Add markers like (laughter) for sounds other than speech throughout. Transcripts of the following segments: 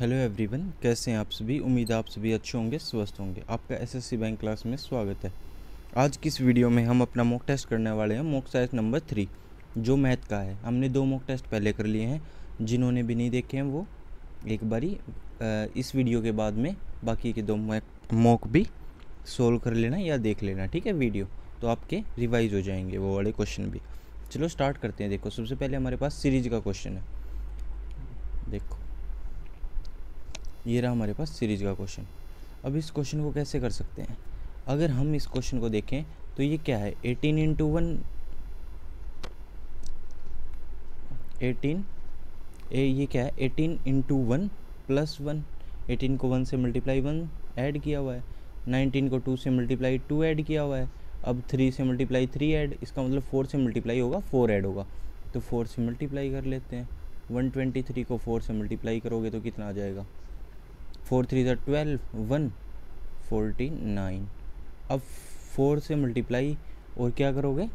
Hello everyone कैसे हैं आप सभी? उम्मीद आप सभी अच्छे होंगे, स्वस्थ होंगे। आपका एसएससी बैंक क्लास में स्वागत है। आज की इस वीडियो में हम अपना मॉक टेस्ट करने वाले हैं मॉक साइज़ नंबर थ्री जो मैथ का है। हमने दो मॉक टेस्ट पहले कर लिए हैं, जिन्होंने भी नहीं देखे हैं वो एक बारी इस वीडियो के बाद में बाकी के दो मॉक भी सोल्व कर लेना या देख लेना, ठीक है वीडियो तो आपके रिवाइज हो जाएँगे वो वाले क्वेश्चन भी। चलो स्टार्ट करते हैं। देखो, सबसे पहले हमारे पास सीरीज़ का क्वेश्चन है। देखो। ये रहा हमारे पास सीरीज़ का क्वेश्चन अब इस क्वेश्चन को कैसे कर सकते हैं? अगर हम इस क्वेश्चन को देखें तो ये क्या है? Eighteen into one eighteen A, ये क्या है? Eighteen into one plus one eighteen को वन से मल्टीप्लाई वन ऐड किया हुआ है. नाइनटीन को टू से मल्टीप्लाई टू ऐड किया हुआ है. अब थ्री से मल्टीप्लाई थ्री ऐड इसका मतलब फोर से मल्टीप्लाई होगा फोर ऐड होगा. तो फोर से मल्टीप्लाई कर लेते हैं. वन ट्वेंटी थ्री को फोर से मल्टीप्लाई करोगे तो कितना आ जाएगा? फोर थ्री ज़ा ट्वेल्व वन फोर्टी नाइन अब फोर से मल्टीप्लाई और क्या करोगे?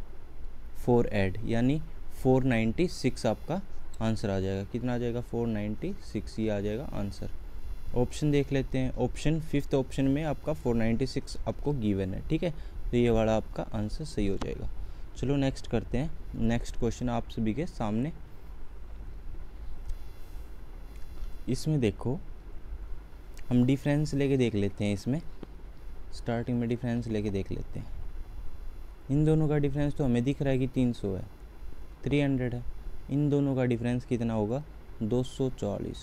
फोर ऐड यानी फोर नाइन्टी सिक्स आपका आंसर आ जाएगा। कितना आ जाएगा? फोर नाइन्टी सिक्स ही आ जाएगा आंसर ऑप्शन देख लेते हैं। ऑप्शन फिफ्थ ऑप्शन में आपका फोर नाइन्टी सिक्स आपको गिवन है, ठीक है? तो ये वाला आपका आंसर सही हो जाएगा। चलो नेक्स्ट करते हैं। नेक्स्ट क्वेश्चन आप सभी के सामने। इसमें देखो हम डिफरेंस लेके देख लेते हैं इसमें। स्टार्टिंग में डिफरेंस लेके देख लेते हैं। इन दोनों का डिफरेंस तो हमें दिख रहा है कि तीन सौ है। थ्री हंड्रेड है। इन दोनों का डिफरेंस कितना होगा? दो सौ चालीस।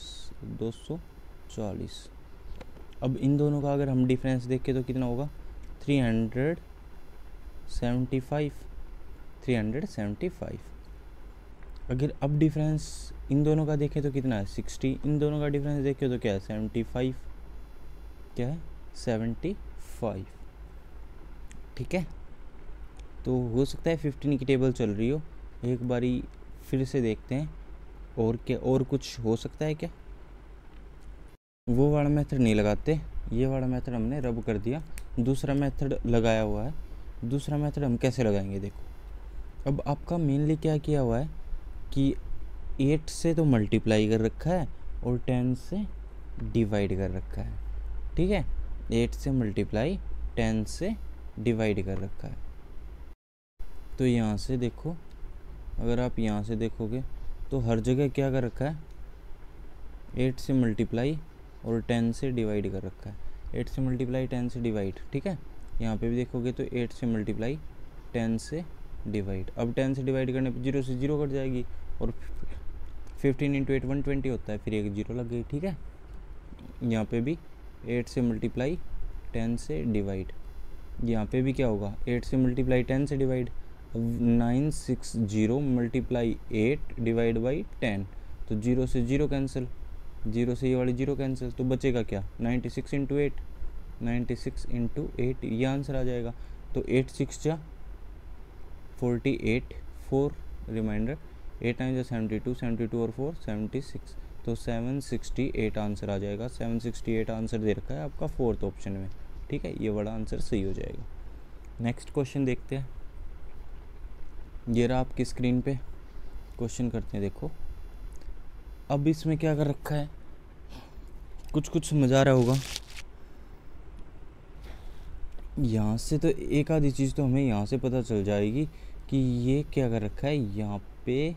दो सौ चालीस। अब इन दोनों का अगर हम डिफरेंस देखें तो कितना होगा? Three hundred seventy five three hundred seventy five अगर अब डिफरेंस इन दोनों का देखें तो कितना है? सिक्सटी इन दोनों का डिफरेंस देखें तो क्या है? सेवेंटी फाइव क्या है? Seventy five. ठीक है? तो हो सकता है फिफ्टीन की टेबल चल रही हो। एक बारी फिर से देखते हैं। और क्या, और कुछ हो सकता है क्या? वो वाला मेथड नहीं लगाते। ये वाला मेथड हमने रब कर दिया। दूसरा मेथड लगाया हुआ है। दूसरा मेथड हम कैसे लगाएँगे देखो। अब आपका मेनली क्या किया हुआ है कि एट से तो मल्टीप्लाई कर रखा है और टेन से डिवाइड कर रखा है। ठीक है? एट से मल्टीप्लाई टेन से डिवाइड कर रखा है। तो यहाँ से देखो, अगर आप यहाँ से देखोगे तो हर जगह क्या कर रखा है? एट से मल्टीप्लाई और टेन से डिवाइड कर रखा है। एट से मल्टीप्लाई टेन से डिवाइड ठीक है? यहाँ पे भी देखोगे तो एट से मल्टीप्लाई टेन से डिवाइड अब टेन से डिवाइड करने पर ज़ीरो से ज़ीरो कट जाएगी और fifteen into eight one twenty होता है, फिर एक ज़ीरो लग गई, ठीक है? यहाँ पे भी एट से मल्टीप्लाई टेन से डिवाइड यहाँ पे भी क्या होगा? एट से मल्टीप्लाई टेन से डिवाइड अब nine six zero multiply eight divide by ten. तो ज़ीरो से ज़ीरो कैंसिल ज़ीरो से ये वाली ज़ीरो कैंसिल तो बचेगा क्या? Ninety six into eight ninety six into eight ये आंसर आ जाएगा। तो एट सिक्स जा forty eight four reminder eight nine जा सेवेंटी टू सेवेंटी टू और फोर सेवेंटी सिक्स तो सेवन सिक्सटी एट आंसर आ जाएगा। सेवन सिक्सटी एट आंसर दे रखा है आपका फोर्थ ऑप्शन में। ठीक है? ये बड़ा आंसर सही हो जाएगा। नेक्स्ट क्वेश्चन देखते हैं। ये रहा आपकी स्क्रीन पे। क्वेश्चन करते हैं, देखो। अब इसमें क्या कर रखा है? कुछ कुछ समझ आ रहा होगा। यहाँ से तो एक आधी चीज़ तो हमें यहाँ से पता चल जाएगी कि ये क्या कर रखा है? यहाँ पे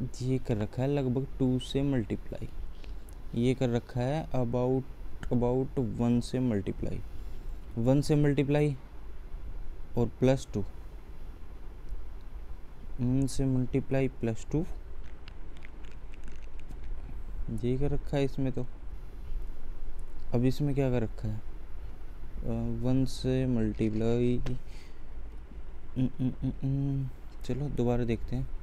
ये कर रखा है लगभग टू से मल्टीप्लाई। ये कर रखा है अबाउट अबाउट वन से मल्टीप्लाई। वन से मल्टीप्लाई और प्लस टू। वन से मल्टीप्लाई प्लस टू। ये कर रखा है इसमें तो। अब इसमें क्या कर रखा है? वन से मल्टीप्लाई। चलो, दोबारा देखते हैं।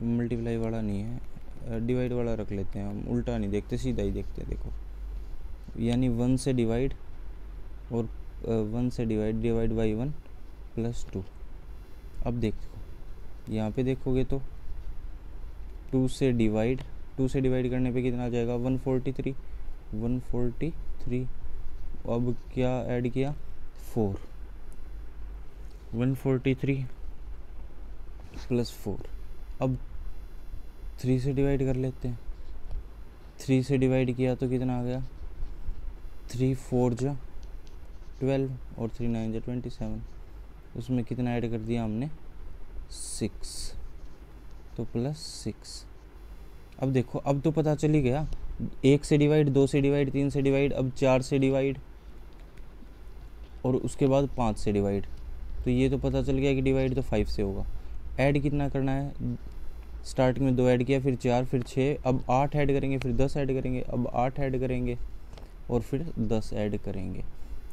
मल्टीप्लाई वाला नहीं है। डिवाइड वाला रख लेते हैं हम। उल्टा नहीं देखते, सीधा ही देखते देखो। यानी वन से डिवाइड और वन से divide divide by one plus two अब देखो, यहाँ पे देखोगे तो टू से डिवाइड टू से डिवाइड करने पे कितना आ जाएगा? One forty three one forty three अब क्या ऐड किया? Four one forty three plus four अब थ्री से डिवाइड कर लेते हैं। थ्री से डिवाइड किया तो कितना आ गया? थ्री, फोर जा, ट्वेल्व और थ्री, नाइन जा, ट्वेंटी सेवन। उसमें कितना ऐड कर दिया हमने? सिक्स। तो प्लस सिक्स। अब देखो, अब तो पता चल ही गया। एक से डिवाइड, दो से डिवाइड, तीन से डिवाइड, अब चार से डिवाइड और उसके बाद पाँच से डिवाइड। तो ये तो पता चल गया कि डिवाइड तो फाइव से होगा। ऐड कितना करना है? स्टार्टिंग में दो ऐड किया, फिर चार, फिर छः अब आठ ऐड करेंगे, फिर दस ऐड करेंगे, अब आठ ऐड करेंगे और फिर दस ऐड करेंगे।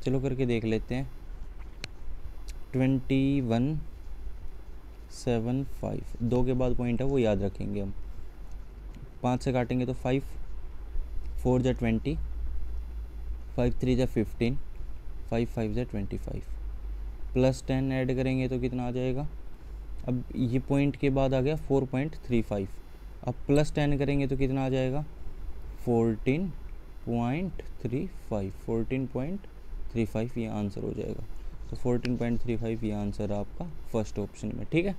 चलो करके देख लेते हैं। Twenty one, seven, five. दो के बाद पॉइंट है, वो याद रखेंगे हम। पाँच से काटेंगे तो फाइव, फोर जा ट्वेंटी, फाइव थ्री जा फिफ्टीन, फाइव फाइव जा twenty five. Plus ten add करेंगे तो कितना आ जाएगा? अब ये पॉइंट के बाद आ गया फोर पॉइंट थ्री फाइव अब प्लस टेन करेंगे तो कितना आ जाएगा? Fourteen point three five fourteen point three five ये आंसर हो जाएगा. तो फोरटीन पॉइंट थ्री फाइव ये आंसर आपका फ़र्स्ट ऑप्शन में, ठीक है?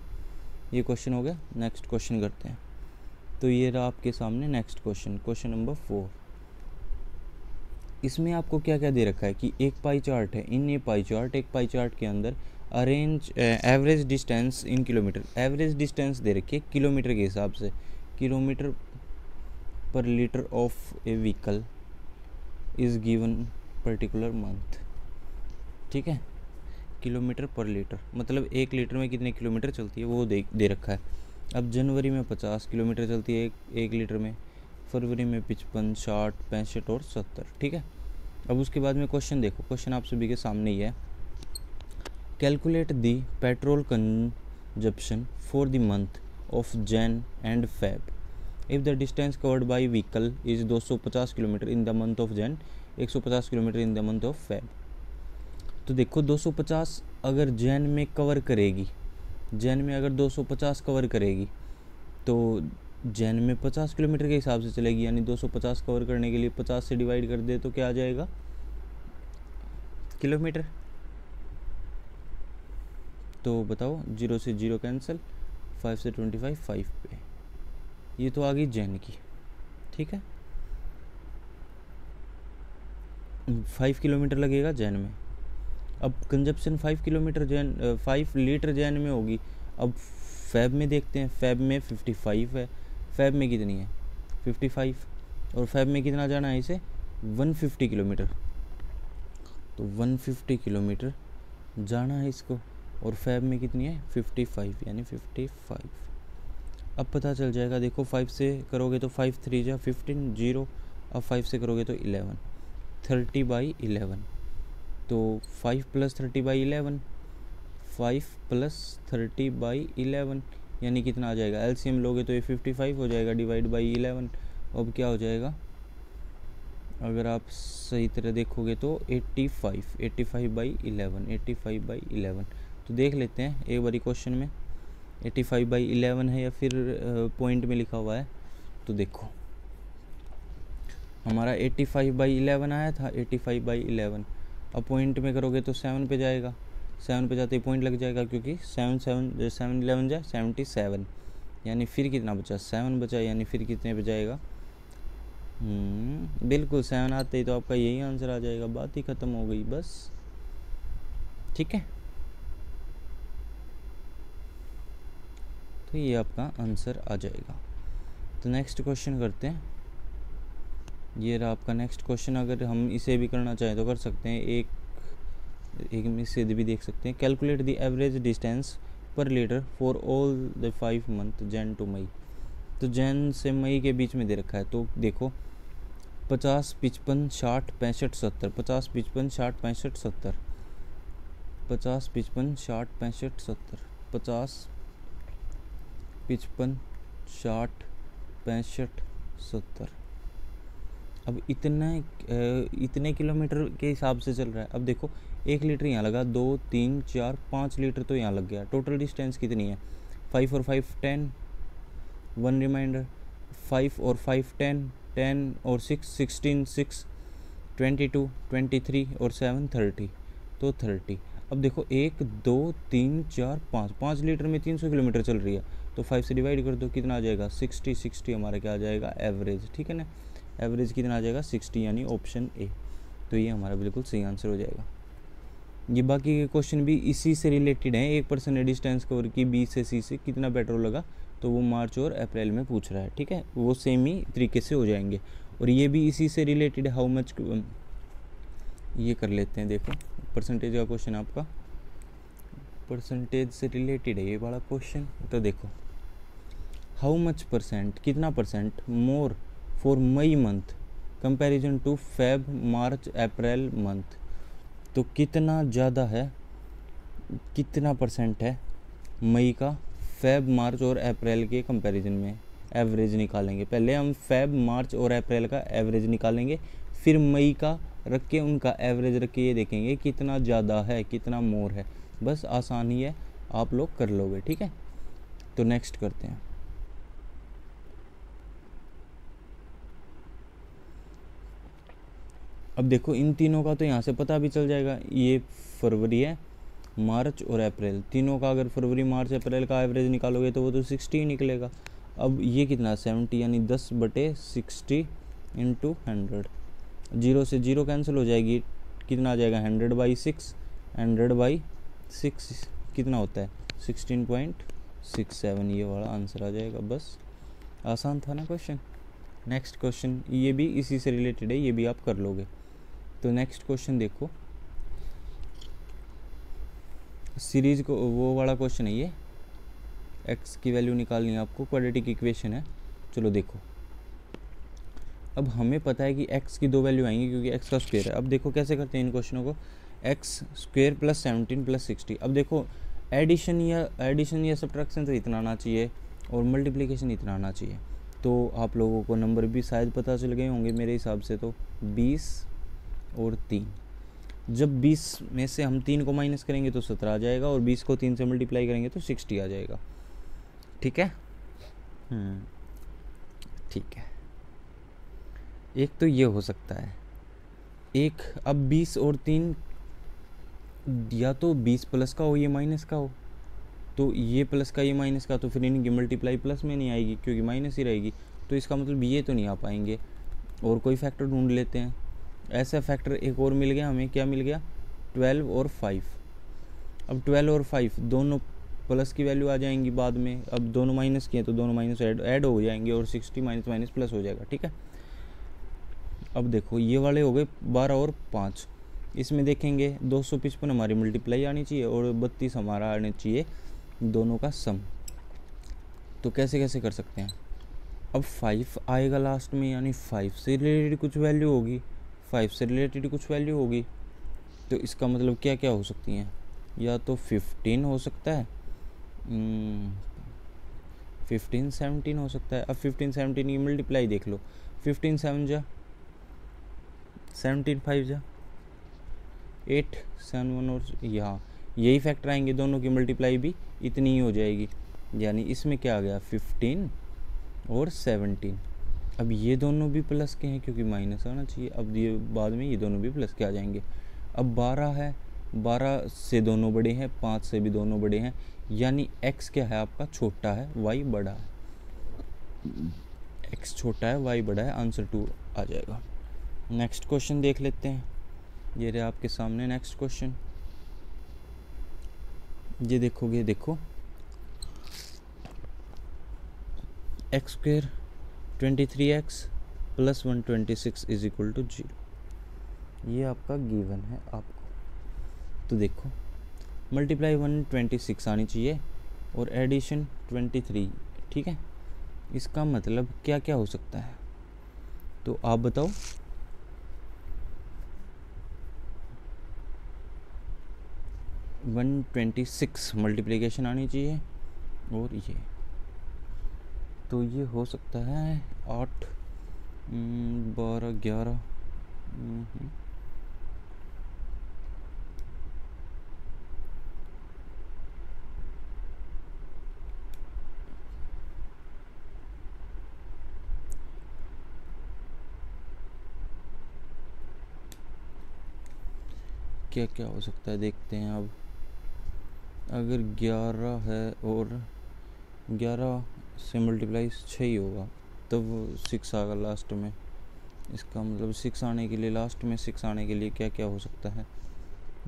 ये क्वेश्चन हो गया. नेक्स्ट क्वेश्चन करते हैं. तो ये रहा आपके सामने next question question number four इसमें आपको क्या क्या दे रखा है कि एक पाई चार्ट है. इन ये पाई चार्ट एक पाई चार्ट के अंदर arrange average distance in kilometre average distance दे रखी है किलोमीटर के हिसाब से। Kilometre per litre of a vehicle is given particular month ठीक है? किलोमीटर पर लीटर मतलब एक लीटर में कितने किलोमीटर चलती है, वो दे दे रखा है। अब जनवरी में पचास किलोमीटर चलती है एक एक लीटर में। फरवरी में पचपन, साठ, पैंसठ और सत्तर। ठीक है? अब उसके बाद में क्वेश्चन देखो। क्वेश्चन आप सभी के सामने ही है। Calculate the petrol consumption for the month of Jan and Feb if the distance covered by vehicle is 250 kilometre in the month of Jan 150 kilometre in the month of Feb तो देखो 250 अगर जैन में कवर करेगी जैन में अगर 250 cover करेगी तो जैन में 50 किलोमीटर के हिसाब से चलेगी, यानी 250 कवर करने के लिए 50 से डिवाइड कर दे तो क्या आ जाएगा? किलोमीटर तो बताओ, ज़ीरो से ज़ीरो कैंसिल फाइव से ट्वेंटी फाइव फाइव पे। ये तो आ गई जैन की, ठीक है? फाइव किलोमीटर लगेगा जैन में। अब consumption five kilometre Jan five litre Jan में होगी। अब फैब में देखते हैं फैब में फिफ्टी फाइव है। फैब में कितनी है? फिफ्टी फाइव और फैब में कितना जाना है इसे? One fifty kilometre. तो वन फिफ्टी किलोमीटर जाना है इसको। और फैब में कितनी है? फिफ्टी फाइव यानी फिफ्टी फाइव अब पता चल जाएगा, देखो फाइव से करोगे तो फाइव थ्री जा फिफ्टीन ज़ीरो अब फाइव से करोगे तो इलेवन थर्टी बाई इलेवन तो five plus thirty by eleven five plus thirty by eleven यानी कितना आ जाएगा? एलसीएम लोगे तो ये फिफ्टी फाइव हो जाएगा डिवाइड बाई इलेवन अब क्या हो जाएगा? अगर आप सही तरह देखोगे तो eighty five eighty five by eleven eighty five by eleven तो देख लेते हैं एक बारी क्वेश्चन में। एट्टी फाइव बाई इलेवन है या फिर पॉइंट में लिखा हुआ है तो देखो। हमारा एट्टी फाइव बाई इलेवन आया था एट्टी फाइव बाई इलेवन अब पॉइंट में करोगे तो सेवन पे जाएगा। सेवन पे जाते ही पॉइंट लग जाएगा क्योंकि सेवन सेवन सेवन इलेवन जाए सेवेंटी सेवन यानी फिर कितना बचा? सेवन बचा यानी फिर कितने पे जाएगा? हम्म, बिल्कुल सेवन आते ही तो आपका यही आंसर आ जाएगा। बात ही ख़त्म हो गई बस। ठीक है? तो ये आपका आंसर आ जाएगा। तो नेक्स्ट क्वेश्चन करते हैं। ये रहा आपका नेक्स्ट क्वेश्चन अगर हम इसे भी करना चाहें तो कर सकते हैं। एक एक में भी देख सकते हैं। Calculate the average distance per litre for all the five month Jan to May तो जैन से मई के बीच में दे रखा है। तो देखो, पचास, पिचपन, साठ, पैंसठ, सत्तर। पचास, पिचपन, साठ, पैंसठ, सत्तर। पचास, पिचपन, साठ, पैंसठ, सत्तर। पचास पिचपन, साठ, पैंसठ, सत्तर। अब इतना इतने किलोमीटर के हिसाब से चल रहा है। अब देखो, एक लीटर यहाँ लगा, दो, तीन, चार, पाँच लीटर तो यहाँ लग गया। टोटल डिस्टेंस कितनी है? फाइव और five ten one reminder five और फाइव टेन टेन और six sixteen six twenty two twenty three और सेवन थर्टी तो थर्टी अब देखो, एक, दो, तीन, चार, पाँच। पाँच लीटर में तीन सौ किलोमीटर चल रही है। तो फाइव से डिवाइड कर दो, कितना आ जाएगा? सिक्सटी सिक्सटी हमारा क्या आ जाएगा? एवरेज ठीक है ना? एवरेज कितना आ जाएगा? सिक्सटी यानी ऑप्शन ए तो ये हमारा बिल्कुल सही आंसर हो जाएगा। ये बाकी के क्वेश्चन भी इसी से रिलेटेड हैं। एक परसेंट डिस्टेंस कवर की बी से सी से कितना पेट्रोल लगा? तो वो मार्च और अप्रैल में पूछ रहा है, ठीक है? वो सेम ही तरीके से हो जाएँगे। और ये भी इसी से रिलेटेड हाउ मच ये कर लेते हैं, देखो। परसेंटेज का क्वेश्चन आपका। परसेंटेज से रिलेटेड है ये वाला क्वेश्चन तो देखो। हाउ मच परसेंट कितना percent more for May month comparison to Feb March April month तो कितना ज़्यादा है? कितना परसेंट है मई का? फेब मार्च और अप्रैल के कंपैरिजन में एवरेज निकालेंगे। पहले हम फेब मार्च और अप्रैल का एवरेज निकालेंगे, फिर मई का रख के उनका एवरेज रख के ये देखेंगे कितना ज़्यादा है, कितना मोर है। बस आसानी है, आप लोग कर लोगे, ठीक है? तो नेक्स्ट करते हैं। अब देखो, इन तीनों का तो यहाँ से पता भी चल जाएगा। ये फरवरी है, मार्च और अप्रैल। तीनों का अगर फरवरी, मार्च, अप्रैल का एवरेज निकालोगे तो वो तो सिक्सटी निकलेगा। अब ये कितना? सेवेंटी यानी दस बटे सिक्सटी इंटू हंड्रेड ज़ीरो से ज़ीरो कैंसिल हो जाएगी। कितना आ जाएगा? Hundred by six hundred by six कितना होता है? सिक्सटीन पॉइंट सिक्स सेवन ये वाला आंसर आ जाएगा। बस आसान था ना क्वेश्चन नेक्स्ट क्वेश्चन ये भी इसी से रिलेटेड है, ये भी आप कर लोगे। तो नेक्स्ट क्वेश्चन देखो। सीरीज़ को, वो वाला क्वेश्चन है ये। एक्स की वैल्यू निकालनी है आपको क्वाड्रेटिक इक्वेशन है। चलो देखो। अब हमें पता है कि एक्स की दो वैल्यू आएँगी क्योंकि एक्स का स्क्वेयर है। अब देखो कैसे करते हैं इन क्वेश्चनों को। X square plus seventeen plus sixty अब देखो एडिशन या एडिशन या सब्ट्रैक्शन तो इतना आना चाहिए और मल्टीप्लिकेशन इतना आना चाहिए। तो आप लोगों को नंबर भी शायद पता चल गए होंगे मेरे हिसाब से तो। बीस और तीन। जब बीस में से हम तीन को माइनस करेंगे तो सत्रह आ जाएगा और बीस को तीन से मल्टीप्लाई करेंगे तो सिक्सटी आ जाएगा। ठीक है? हम्म, ठीक है। एक तो ये हो सकता है। एक अब बीस और तीन या तो बीस प्लस का हो ये माइनस का हो। तो ये प्लस का ये माइनस का तो फिर इनकी मल्टीप्लाई प्लस में नहीं आएगी क्योंकि माइनस ही रहेगी। तो इसका मतलब ये तो नहीं आ पाएँगे। और कोई फैक्टर ढूंढ लेते हैं। ऐसा फैक्टर एक और मिल गया, हमें क्या मिल गया? ट्वेल्व और फाइव अब ट्वेल्व और फाइव दोनों प्लस की वैल्यू आ जाएँगी बाद में। अब दोनों माइनस किए तो दोनों माइनस ऐड ऐड हो जाएँगे और सिक्सटी माइनस माइनस प्लस हो जाएगा, ठीक है? अब देखो, ये वाले हो गए बारह और पाँच। इसमें देखेंगे, दो सौ पचपन हमारी मल्टीप्लाई आनी चाहिए और बत्तीस हमारा आना चाहिए दोनों का सम तो कैसे कैसे कर सकते हैं? अब फाइव आएगा लास्ट में, यानी फाइव से रिलेटेड कुछ वैल्यू होगी। फाइव से रिलेटेड कुछ वैल्यू होगी। तो इसका मतलब क्या क्या हो सकती हैं? या तो फिफ्टीन हो सकता है। फिफ्टीन सेवनटीन हो सकता है। अब फिफ्टीन सेवनटीन की मल्टीप्लाई देख लो। फिफ्टीन सेवन जा सेवनटीन फाइव जा एट सेवन वन और यहाँ। यही फैक्टर आएँगे दोनों की मल्टीप्लाई भी, इतनी ही हो जाएगी। यानी इसमें क्या आ गया? फिफ्टीन और सेवनटीन अब ये दोनों भी प्लस के हैं क्योंकि माइनस आना चाहिए। अब ये बाद में ये दोनों भी प्लस के आ जाएँगे। अब बारह है, बारह से दोनों बड़े हैं, पाँच से भी दोनों बड़े हैं, यानी एक्स क्या है आपका? छोटा है वाई बड़ा है। एक्स छोटा है वाई बड़ा है, आंसर टू आ जाएगा। नेक्स्ट क्वेश्चन देख लेते हैं। ये रहे आपके सामने नेक्स्ट क्वेश्चन ये देखोगे, देखो। X square twenty three x plus one twenty six is equal to zero ये आपका गिवन है आपको। तो देखो मल्टीप्लाई वन ट्वेंटी सिक्स आनी चाहिए और एडिशन ट्वेंटी थ्री ठीक है? इसका मतलब क्या क्या हो सकता है? तो आप बताओ। वन ट्वेंटी सिक्स मल्टीप्लीकेशन आनी चाहिए और ये। तो ये हो सकता है आठ हम्म, बारह ग्यारह हम्म। क्या क्या हो सकता है देखते हैं अब अगर ग्यारह है और ग्यारह से मल्टीप्लाई छः ही होगा। तब सिक्स आएगा लास्ट में। इसका मतलब सिक्स आने के लिए लास्ट में सिक्स आने के लिए क्या क्या हो सकता है?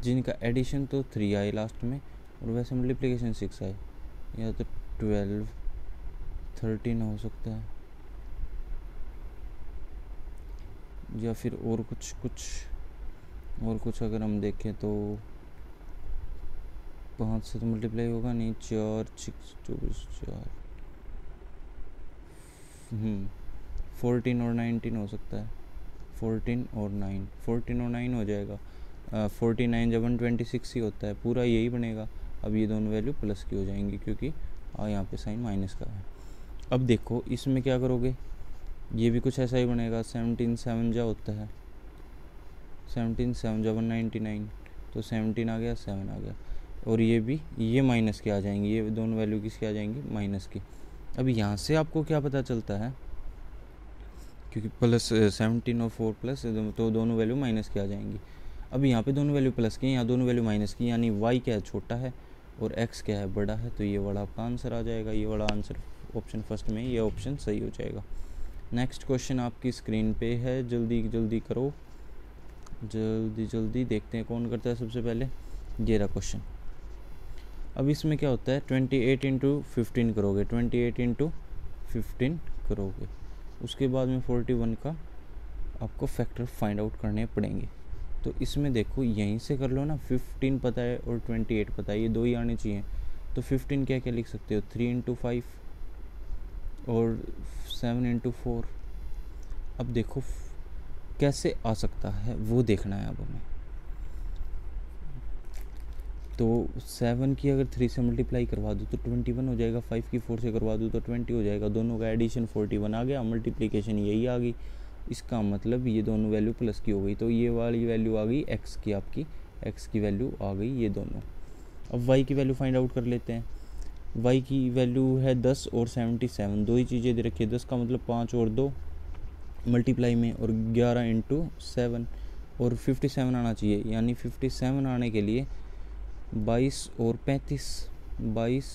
जिनका एडिशन तो थ्री आए लास्ट में, और वैसे मल्टीप्लिकेशन सिक्स आए। या तो ट्वेल्व थर्टीन हो सकता है। या फिर और कुछ कुछ, और कुछ अगर हम देखें तो पाँच से तो मल्टीप्लाई होगा, नहीं, चार सिक्स चौबीस, चार फोर्टीन और नाइनटीन हो सकता है। फोर्टीन और नाइन। फोर्टीन और नाइन हो जाएगा। फोर्टी नाइन जब वन ट्वेंटी सिक्स ही होता है, पूरा यही बनेगा। अब ये दोनों वैल्यू प्लस की हो जाएँगी क्योंकि यहाँ पे साइन माइनस का है। अब देखो, इसमें क्या करोगे? ये भी कुछ ऐसा ही बनेगा। सेवनटीन सेवन जा होता है। सेवनटीन सेवन जा वन नाइन्टी नाइन। तो सेवनटीन आ गया, सेवन आ गया। और ये भी, ये माइनस की आ जाएँगी। ये दोनों वैल्यू किसकी आ जाएँगी? माइनस की। अब यहाँ से आपको क्या पता चलता है? क्योंकि प्लस सेवनटीन और फोर प्लस तो दोनों वैल्यू माइनस की आ जाएँगी। अब यहाँ पे दोनों वैल्यू प्लस की यहाँ दोनों वैल्यू माइनस की यानी वाई क्या है? छोटा है और एक्स क्या है? बड़ा है। तो ये वाला आपका आंसर आ जाएगा। ये वाला आंसर ऑप्शन फ़र्स्ट में ये ऑप्शन सही हो जाएगा। नेक्स्ट क्वेश्चन आपकी स्क्रीन पे है। जल्दी जल्दी करो। जल्दी जल्दी देखते हैं कौन करता है सबसे पहले। ये रहा क्वेश्चन अब इसमें क्या होता है? ट्वेंटी एट इंटू फिफ्टीन करोगे। ट्वेंटी एट इंटू फिफ्टीन करोगे। उसके बाद में फोर्टी वन का आपको फैक्टर फाइंड आउट करने पड़ेंगे। तो इसमें देखो, यहीं से कर लो ना। फिफ्टीन पता है और ट्वेंटी एट पता है। ये दो ही आने चाहिए। तो फिफ्टीन क्या क्या लिख सकते हो? थ्री इंटू फाइव और सेवन इंटू फोर अब देखो, कैसे आ सकता है? वो देखना है अब हमें। तो सेवन की अगर थ्री से मल्टीप्लाई करवा दूँ तो ट्वेंटी वन हो जाएगा फाइव की फोर से करवा दूँ तो ट्वेंटी हो जाएगा। दोनों का एडिशन फोर्टी वन आ गया मल्टीप्लिकेशन यही आ गई। इसका मतलब ये दोनों वैल्यू प्लस की हो गई तो ये वाली वैल्यू आ गई एक्स की आपकी एक्स की वैल्यू आ गई ये दोनों। अब वाई की वैल्यू फाइंड आउट कर लेते हैं। वाई की वैल्यू है दस और सेवेंटी सेवन दो ही चीज़ें दे रखी है। दस का मतलब पाँच और दो मल्टीप्लाई में, और ग्यारह इंटू सेवन और फिफ्टी सेवन आना चाहिए। यानी फिफ्टी सेवन आने के लिए बाईस और पैंतीस, बाईस,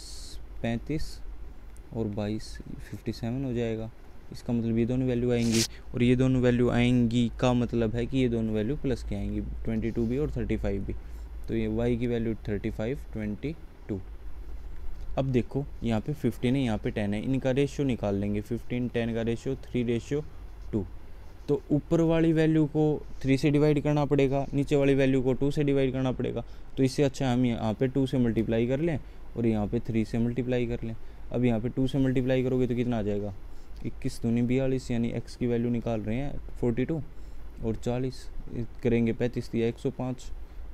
पैंतीस और बाईस फिफ्टी सेवन हो जाएगा। इसका मतलब ये दोनों वैल्यू आएँगी और ये दोनों वैल्यू आएँगी का मतलब है कि ये दोनों वैल्यू प्लस के आएँगी ट्वेंटी टू भी और थर्टी फाइव भी। तो ये वाई की value thirty five twenty two अब देखो, यहाँ पे फिफ्टीन है, यहाँ पे टेन है। इनका रेशियो निकाल लेंगे। फिफ्टीन टेन का रेशियो थ्री रेशियो टू तो ऊपर वाली वैल्यू को थ्री से डिवाइड करना पड़ेगा, नीचे वाली वैल्यू को टू से डिवाइड करना पड़ेगा। तो इससे अच्छा हम यहाँ पे टू से मल्टीप्लाई कर लें और यहाँ पे थ्री से मल्टीप्लाई कर लें। अब यहाँ पे टू से मल्टीप्लाई करोगे तो कितना आ जाएगा? इक्कीस दूनी बयालीस, यानी एक्स की वैल्यू निकाल रहे हैं फोर्टी टू और चालीस करेंगे पैंतीस, दिया एक सौ पाँच,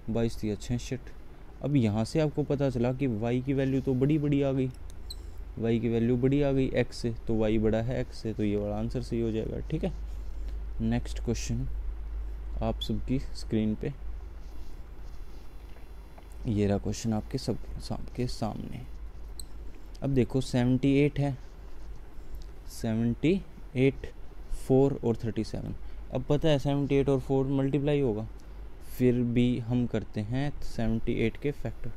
बाईस, दिया छियासठ। अब यहाँ से आपको पता चला कि वाई की वैल्यू तो बड़ी बड़ी आ गई। वाई की वैल्यू बड़ी आ गई एक्स से तो वाई बड़ा है एक्स से तो ये वाला आंसर सही हो जाएगा, ठीक है? नेक्स्ट क्वेश्चन आप सबकी स्क्रीन पे। ये रहा क्वेश्चन आपके सब के सामने। अब देखो सेवेंटी एट है। सेवेंटी एट फोर और थर्टी सेवन अब पता है सेवेंटी एट और फोर मल्टीप्लाई होगा। फिर भी हम करते हैं सेवेंटी एट के factor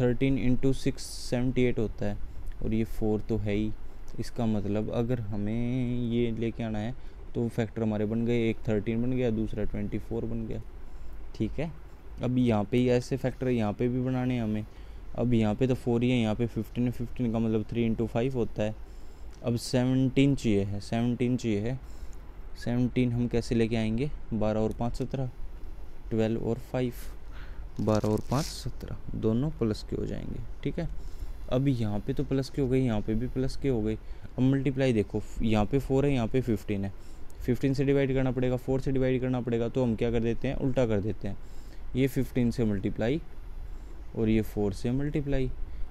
thirteen into six seventy eight होता है। और ये फोर तो है ही। इसका मतलब अगर हमें ये लेके आना है तो फैक्टर हमारे बन गए, एक थर्टीन बन गया, दूसरा ट्वेंटी फोर बन गया। ठीक है? अब यहाँ पे ही ऐसे फैक्टर यहाँ पे भी बनाने हैं हमें। अब यहाँ पे तो फोर ही है, यहाँ पे फिफ्टीन है फिफ्टीन का मतलब थ्री इंटू फाइव होता है। अब सेवनटीन चाहिए है सेवनटीन चाहिए है। सेवनटीन हम कैसे लेके आएँगे? बारह और पाँच सत्रह ट्वेल्व और फाइव बारह और पाँच सत्रह, दोनों प्लस के हो जाएँगे। ठीक है? अब यहाँ पे तो प्लस के हो गई? यहाँ पे भी प्लस के हो गई? अब मल्टीप्लाई देखो, यहाँ पे फोर है, यहाँ पे फिफ्टीन है। फिफ्टीन से डिवाइड करना पड़ेगा फोर से डिवाइड करना पड़ेगा तो हम क्या कर देते हैं? उल्टा कर देते हैं। ये फिफ्टीन से मल्टीप्लाई और ये फोर से मल्टीप्लाई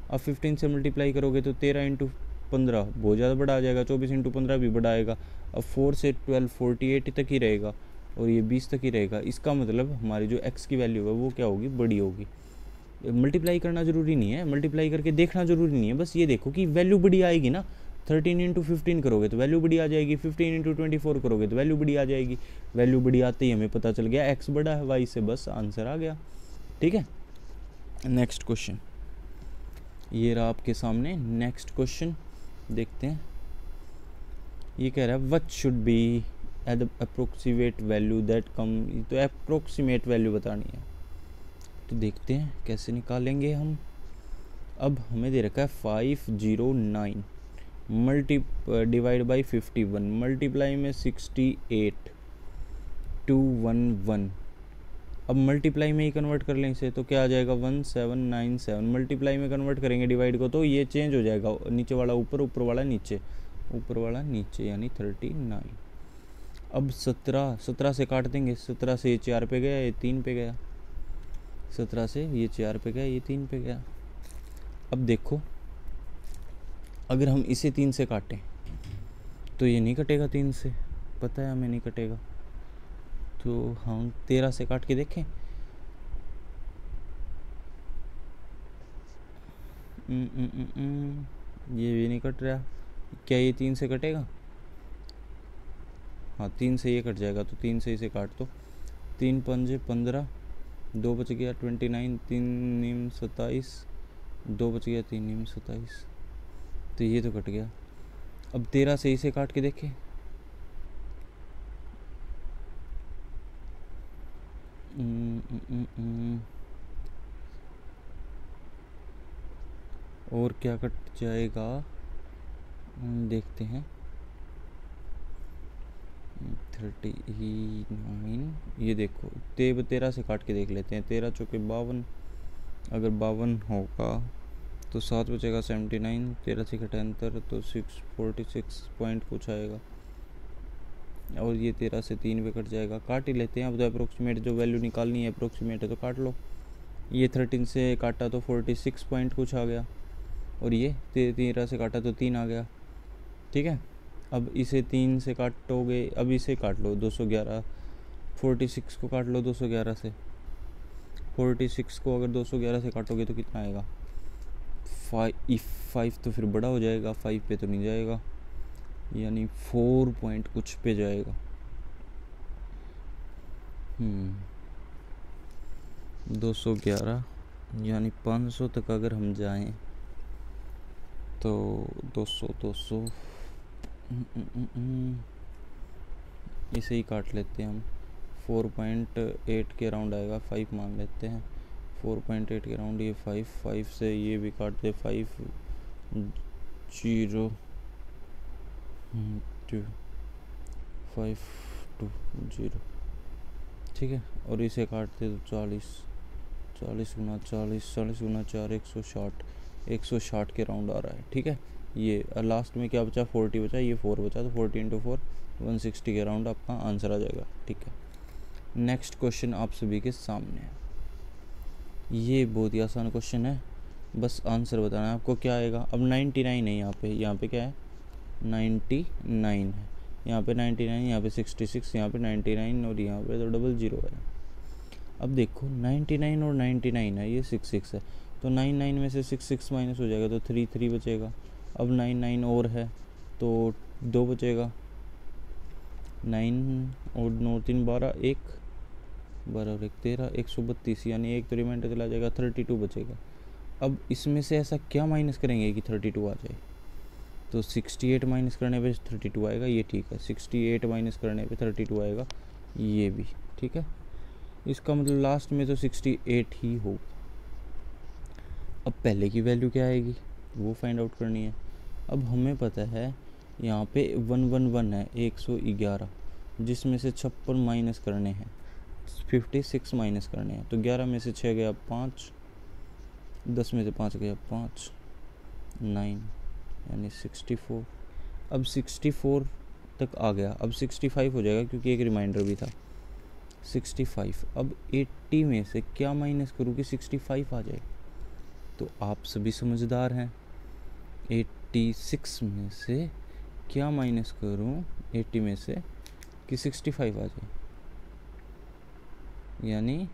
अब फिफ्टीन से मल्टीप्लाई करोगे तो तेरह इंटू पंद्रह, बहुत ज़्यादा बड़ा आ जाएगा। चौबीस इंटू पंद्रह भी बड़ा आएगा। अब फोर से ट्वेल्व फोर्टी एट तक ही रहेगा और ये बीस तक ही रहेगा। इसका मतलब हमारी जो एक्स की वैल्यू है वो क्या होगी? बड़ी होगी। मल्टीप्लाई करना ज़रूरी नहीं है मल्टीप्लाई करके देखना ज़रूरी नहीं है, बस ये देखो कि वैल्यू बड़ी आएगी ना थर्टीन इंटू फिफ्टीन करोगे तो वैल्यू बड़ी आ जाएगी फिफ्टीन इंटू ट्वेंटी फोर करोगे तो वैल्यू बड़ी आ जाएगी वैल्यू बड़ी आते ही हमें पता चल गया एक्स बड़ा है वाई से बस आंसर आ गया, ठीक है? नेक्स्ट क्वेश्चन ये रहा आपके सामने नेक्स्ट क्वेश्चन देखते हैं। ये कह रहा है what should be at approximate value that come तो अप्रोक्सीमेट वैल्यू बतानी है। तो देखते हैं कैसे निकालेंगे हम। अब हमें दे रखा है five zero nine multi divide by fifty one multiply में sixty eight two one one अब मल्टीप्लाई में ही कन्वर्ट कर लें इसे तो क्या आ जाएगा one seven nine seven multiply में कन्वर्ट करेंगे डिवाइड को तो ये चेंज हो जाएगा, नीचे वाला ऊपर ऊपर वाला नीचे। ऊपर वाला नीचे, यानी थर्टी नाइन अब सत्रह सत्रह से काट देंगे, सत्रह से ये चार पे गया, ये तीन पे गया। सत्रह से ये चार पे गया ये तीन पे गया। अब देखो अगर हम इसे तीन से काटें तो ये नहीं कटेगा तीन से। पता है हमें नहीं कटेगा। तो हम तेरह से काट के देखें। हम्म, हम्म, हम्म, ये भी नहीं कट रहा। क्या ये तीन से कटेगा? हाँ तीन से ये कट जाएगा तो तीन से इसे काट दो। तो। तीन पंजे पंद्रह दो बच गया ट्वेंटी नाइन तीन नीम सत्ताईस दो बच गया तीन नीम सत्ताईस तो ये तो कट गया। अब तेरह से इसे काट के देखें। और क्या कट जाएगा? देखते हैं। Thirty nine. ये देखो, तेब तेरह से काट के देख लेते हैं। तेरह चौके बावन। अगर बावन होगा तो सात बचेगा सेवेंटी नाइन, तेरह से अंतर तो सिक्स, फोर्टी सिक्स पॉइंट कुछ आएगा। और ये तेरह से तीन पे कट जाएगा। काट ही लेते हैं। अब तो अप्रोक्सीमेट जो वैल्यू निकालनी है अप्रोक्सीमेट है तो काट लो। ये थर्टीन से काटा तो फोर्टी सिक्स पॉइंट कुछ आ गया। और ये तेरह से काटा तो तीन आ गया। ठीक है? अब इसे तीन से काटोगे, अब इसे काट लो, दो सौ ग्यारह। फोर्टी सिक्स को काट लो दो सौ ग्यारह से। फोर्टी सिक्स को अगर दो सौ ग्यारह से काटोगे तो कितना आएगा? फाइव फाइव तो फिर बड़ा हो जाएगा, फाइव पे तो नहीं जाएगा। यानी फोर पॉइंट कुछ पे जाएगा। हम्म। दो सौ ग्यारह, यानी पाँच सौ तक अगर हम जाएँ तो दो सौ दो सौ। इसे ही काट लेते हैं हम। फोर पॉइंट एट के राउंड आएगा फाइव मान लेते हैं। फोर पॉइंट एट के राउंड ये फाइव फाइव से ये भी काट दे five zero two five two zero ठीक है, और इसे काटते तो चालीस चालीस गुना चालीस चालीस गुना चार, एक सौ साठ, एक सौ साठ के राउंड आ रहा है। ठीक है? ये लास्ट में क्या बचा? फोर्टी बचा, ये फोर बचा तो forty into four one sixty के अराउंड आपका आंसर आ जाएगा, ठीक है? नेक्स्ट क्वेश्चन आप सभी के सामने है। ये बहुत ही आसान क्वेश्चन है, बस आंसर बताना है आपको क्या आएगा। अब नाइन्टी नाइन है यहाँ पे यहाँ पे क्या है? नाइन्टी नाइन है। यहाँ पे नाइन्टी नाइन यहाँ पे सिक्सटी सिक्स यहाँ पे नाइन्टी नाइन और यहाँ पे तो डबल ज़ीरो है। अब देखो नाइन्टी नाइन और नाइन्टी नाइन है, ये सिक्स सिक्स है। तो नाइन नाइन में से सिक्स सिक्स माइनस हो जाएगा तो थ्री थ्री बचेगा। अब नाइन नाइन और है तो दो बचेगा। नाइन और नौ, तीन, बारह, एक, बारह और एक, तेरह, एक सौ बत्तीस, यानी एक तो रिमाइंडर चला जाएगा थर्टी टू बचेगा। अब इसमें से ऐसा क्या माइनस करेंगे कि थर्टी टू आ जाए? तो 68 माइनस करने पे 32 आएगा, ये ठीक है। 68 माइनस करने पे 32 आएगा, ये भी, ठीक है? इसका मतलब लास्ट में तो 68 ही हो अब पहले की वैल्यू क्या आएगी? वो फाइंड आउट करनी है। अब हमें पता है, यहाँ पे वन वन वन है, एक सौ ग्यारह, जिसमें से छप्पन माइनस करने हैं, फिफ्टी सिक्स माइनस करने हैं तो ग्यारह में से छः गया पाँच, दस में से पाँच गया पाँच, नाइन, यानी सिक्सटी फोर। अब सिक्सटी फोर तक आ गया, अब सिक्सटी फाइव हो जाएगा, क्योंकि एक रिमाइंडर भी था, सिक्सटी फाइव। अब एट्टी में से क्या माइनस करूँ कि सिक्सटी फाइव आ जाए? तो आप सभी समझदार हैं एट्टी सिक्स में से क्या माइनस करूँ? एट्टी में से कि सिक्सटी फाइव आ जाए? यानी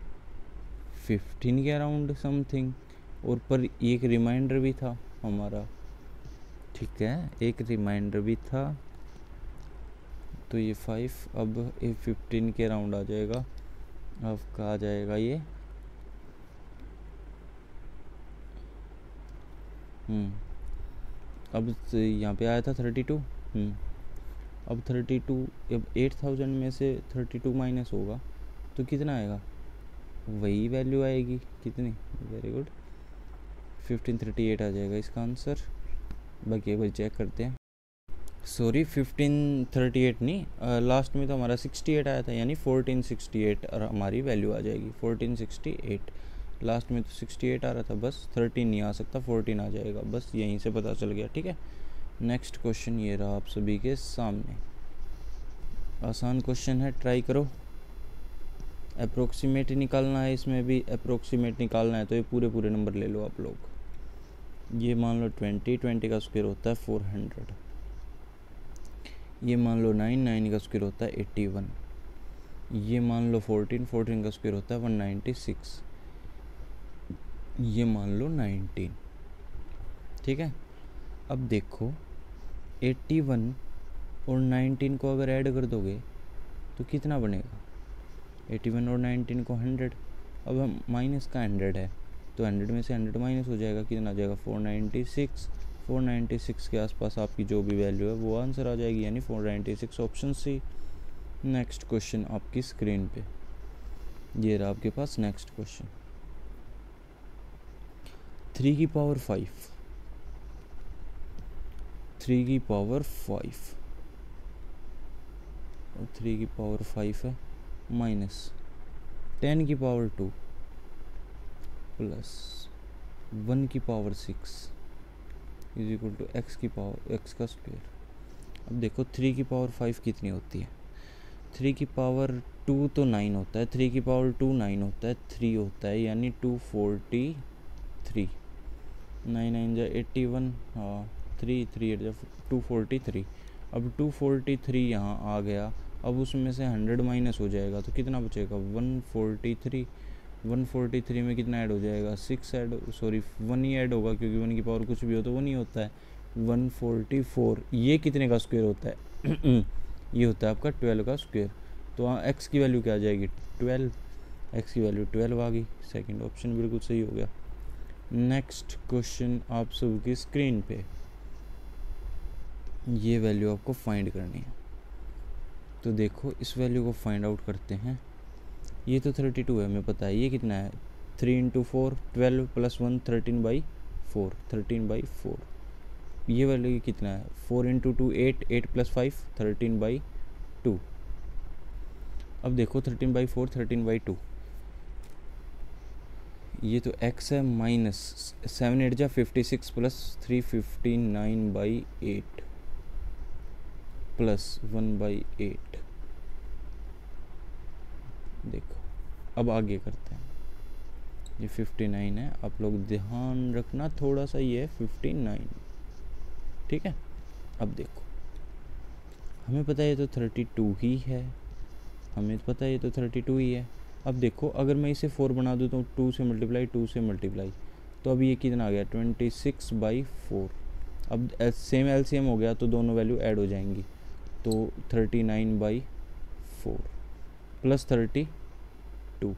फिफ्टीन के अराउंड समथिंग। और पर एक रिमाइंडर भी था हमारा। ठीक है, एक रिमाइंडर भी था। तो ये फाइव, अब ये फिफ्टीन के राउंड आ जाएगा। अब कहा जाएगा ये? हम्म। अब यहाँ पे आया था थर्टी टू हम्म अब थर्टी टू अब एट थाउज़ेंड में से थर्टी टू माइनस होगा तो कितना आएगा? वही वैल्यू आएगी, कितनी? Very good fifteen thirty eight आ जाएगा इसका आंसर बाकी एक बार चेक करते हैं. सॉरी फिफ्टीन थर्टी एट नहीं लास्ट में तो हमारा सिक्सटी एट आया था, यानी फोर्टीन सिक्सटी एट हमारी वैल्यू आ जाएगी फोर्टीन सिक्सटी एट लास्ट में तो सिक्सटी एट आ रहा था, बस थर्टीन नहीं आ सकता, फोर्टीन आ जाएगा, बस यहीं से पता चल गया, ठीक है? नेक्स्ट क्वेश्चन ये रहा आप सभी के सामने। आसान क्वेश्चन है ट्राई करो। अप्रोक्सीमेट निकालना है, इसमें भी अप्रोक्सीमेट निकालना है तो ये पूरे पूरे नंबर ले लो आप लोग। ये मान लो ट्वेंटी ट्वेंटी का स्क्वेयर होता है फोर हंड्रेड ये मान लो नाइन नाइन का स्क्वेयर होता है एट्टी वन ये मान लो फोर्टीन फोर्टीन का स्क्वेयर होता है वन नाइन्टी सिक्स ये मान लो नाइनटीन। ठीक है? अब देखो, एट्टी वन और नाइनटीन को अगर ऐड कर दोगे तो कितना बनेगा? एटी वन और नाइनटीन को हंड्रेड। अब हम माइनस का हंड्रेड है तो हंड्रेड में से हंड्रेड माइनस हो जाएगा, कितना आ जाएगा? Four ninety six. Four ninety six के आसपास आपकी जो भी वैल्यू है, वो आंसर आ जाएगी, यानी four ninety six option C next question आपकी स्क्रीन पे। ये रहा आपके पास नेक्स्ट क्वेश्चन थ्री की पावर फाइव। थ्री की पावर फाइव। और थ्री की पावर फाइव है माइनस टेन की पावर टू प्लस वन की power six is equal to x की पावर, एक्स का स्क्वेयर। अब देखो थ्री की पावर फाइव कितनी होती है? थ्री की पावर टू तो नाइन होता है, थ्री की पावर टू नाइन होता है, थ्री होता है, यानी two forty three. Nine nine जा एट्टी वन हाँ थ्री थ्री एट जा टू फोर्टी थ्री अब टू फोर्टी थ्री यहाँ आ गया। अब उसमें से हंड्रेड माइनस हो जाएगा तो कितना बचेगा? One forty three one forty three में कितना ऐड हो जाएगा? सिक्स ऐड सॉरी वन ही ऐड होगा, क्योंकि वन की पावर कुछ भी हो तो वन ही होता है। वन फोर्टी फोर ये कितने का स्क्वेयर होता है? (clears throat) ये होता है आपका ट्वेल्व का स्क्वेयर तो वहाँ एक्स की वैल्यू क्या आ जाएगी? ट्वेल्व एक्स की वैल्यू ट्वेल्व आ गई। सेकेंड ऑप्शन बिल्कुल सही हो गया। नेक्स्ट क्वेश्चन आप सबकी स्क्रीन पे। ये वैल्यू आपको फाइंड करनी है। तो देखो, इस वैल्यू को फाइंड आउट करते हैं। ये तो थर्टी टू है, हमें पता है। ये कितना है? Three into four twelve plus one thirteen by four thirteen by four ये वैल्यू कितना है? Four into two eight eight plus five thirteen by two अब देखो thirteen by four thirteen by two ये तो x है माइनस सेवन एट जा fifty six plus three fifty nine by eight plus one by eight देखो, अब आगे करते हैं। ये फिफ्टी नाइन है, आप लोग ध्यान रखना, थोड़ा सा ये है फिफ्टी नाइन ठीक है? अब देखो, हमें पता है ये तो थर्टी टू ही है। हमें पता है ये तो थर्टी टू ही है। अब देखो, अगर मैं इसे फोर बना दूँ तो टू से मल्टीप्लाई टू से मल्टीप्लाई तो अब ये कितना आ गया? ट्वेंटी सिक्स बाई फोर अब सेम एलसीएम हो गया तो दोनों वैल्यू ऐड हो जाएँगी। तो thirty nine by four plus thirty two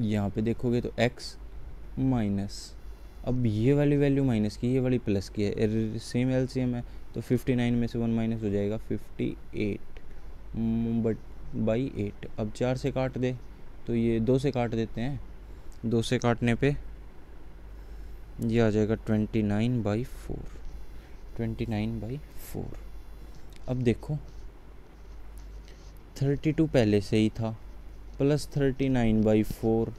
यहाँ पे देखोगे तो एक्स माइनस अब ये वाली वैल्यू माइनस की, ये वाली प्लस की है। सेम एल सी एम है तो फिफ्टी नाइन में से वन माइनस हो जाएगा fifty eight but by eight. अब चार से काट दे तो ये दो से काट देते हैं। दो से काटने पे ये आ जाएगा twenty nine by four. Twenty nine by four. अब देखो, थर्टी टू पहले से ही था, plus thirty nine by four.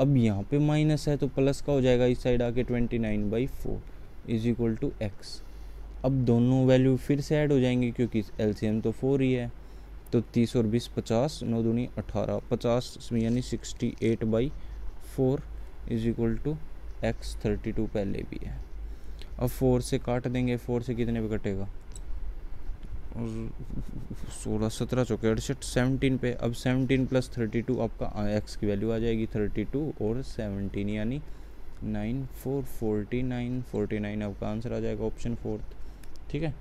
अब यहाँ पे माइनस है तो प्लस का हो जाएगा इस साइड आके twenty nine by four is equal to x. अब दोनों वैल्यू फिर से ऐड हो जाएँगे, क्योंकि एल तो फोर ही है। तो तीस और बीस, पचास, नौ दूनी, अठारह, पचास यानी sixty eight by four is equal to x thirty two पहले भी है। अब फोर से काट देंगे फोर से कितने पे कटेगा? सोलह, सत्रह चौके अड़सठ सेवनटीन पे। अब सेवनटीन प्लस थर्टी टू आपका एक्स की वैल्यू आ जाएगी थर्टी टू और सेवनटीन यानी nine four forty nine forty nine आपका आंसर आ जाएगा ऑप्शन फोर्थ ठीक है?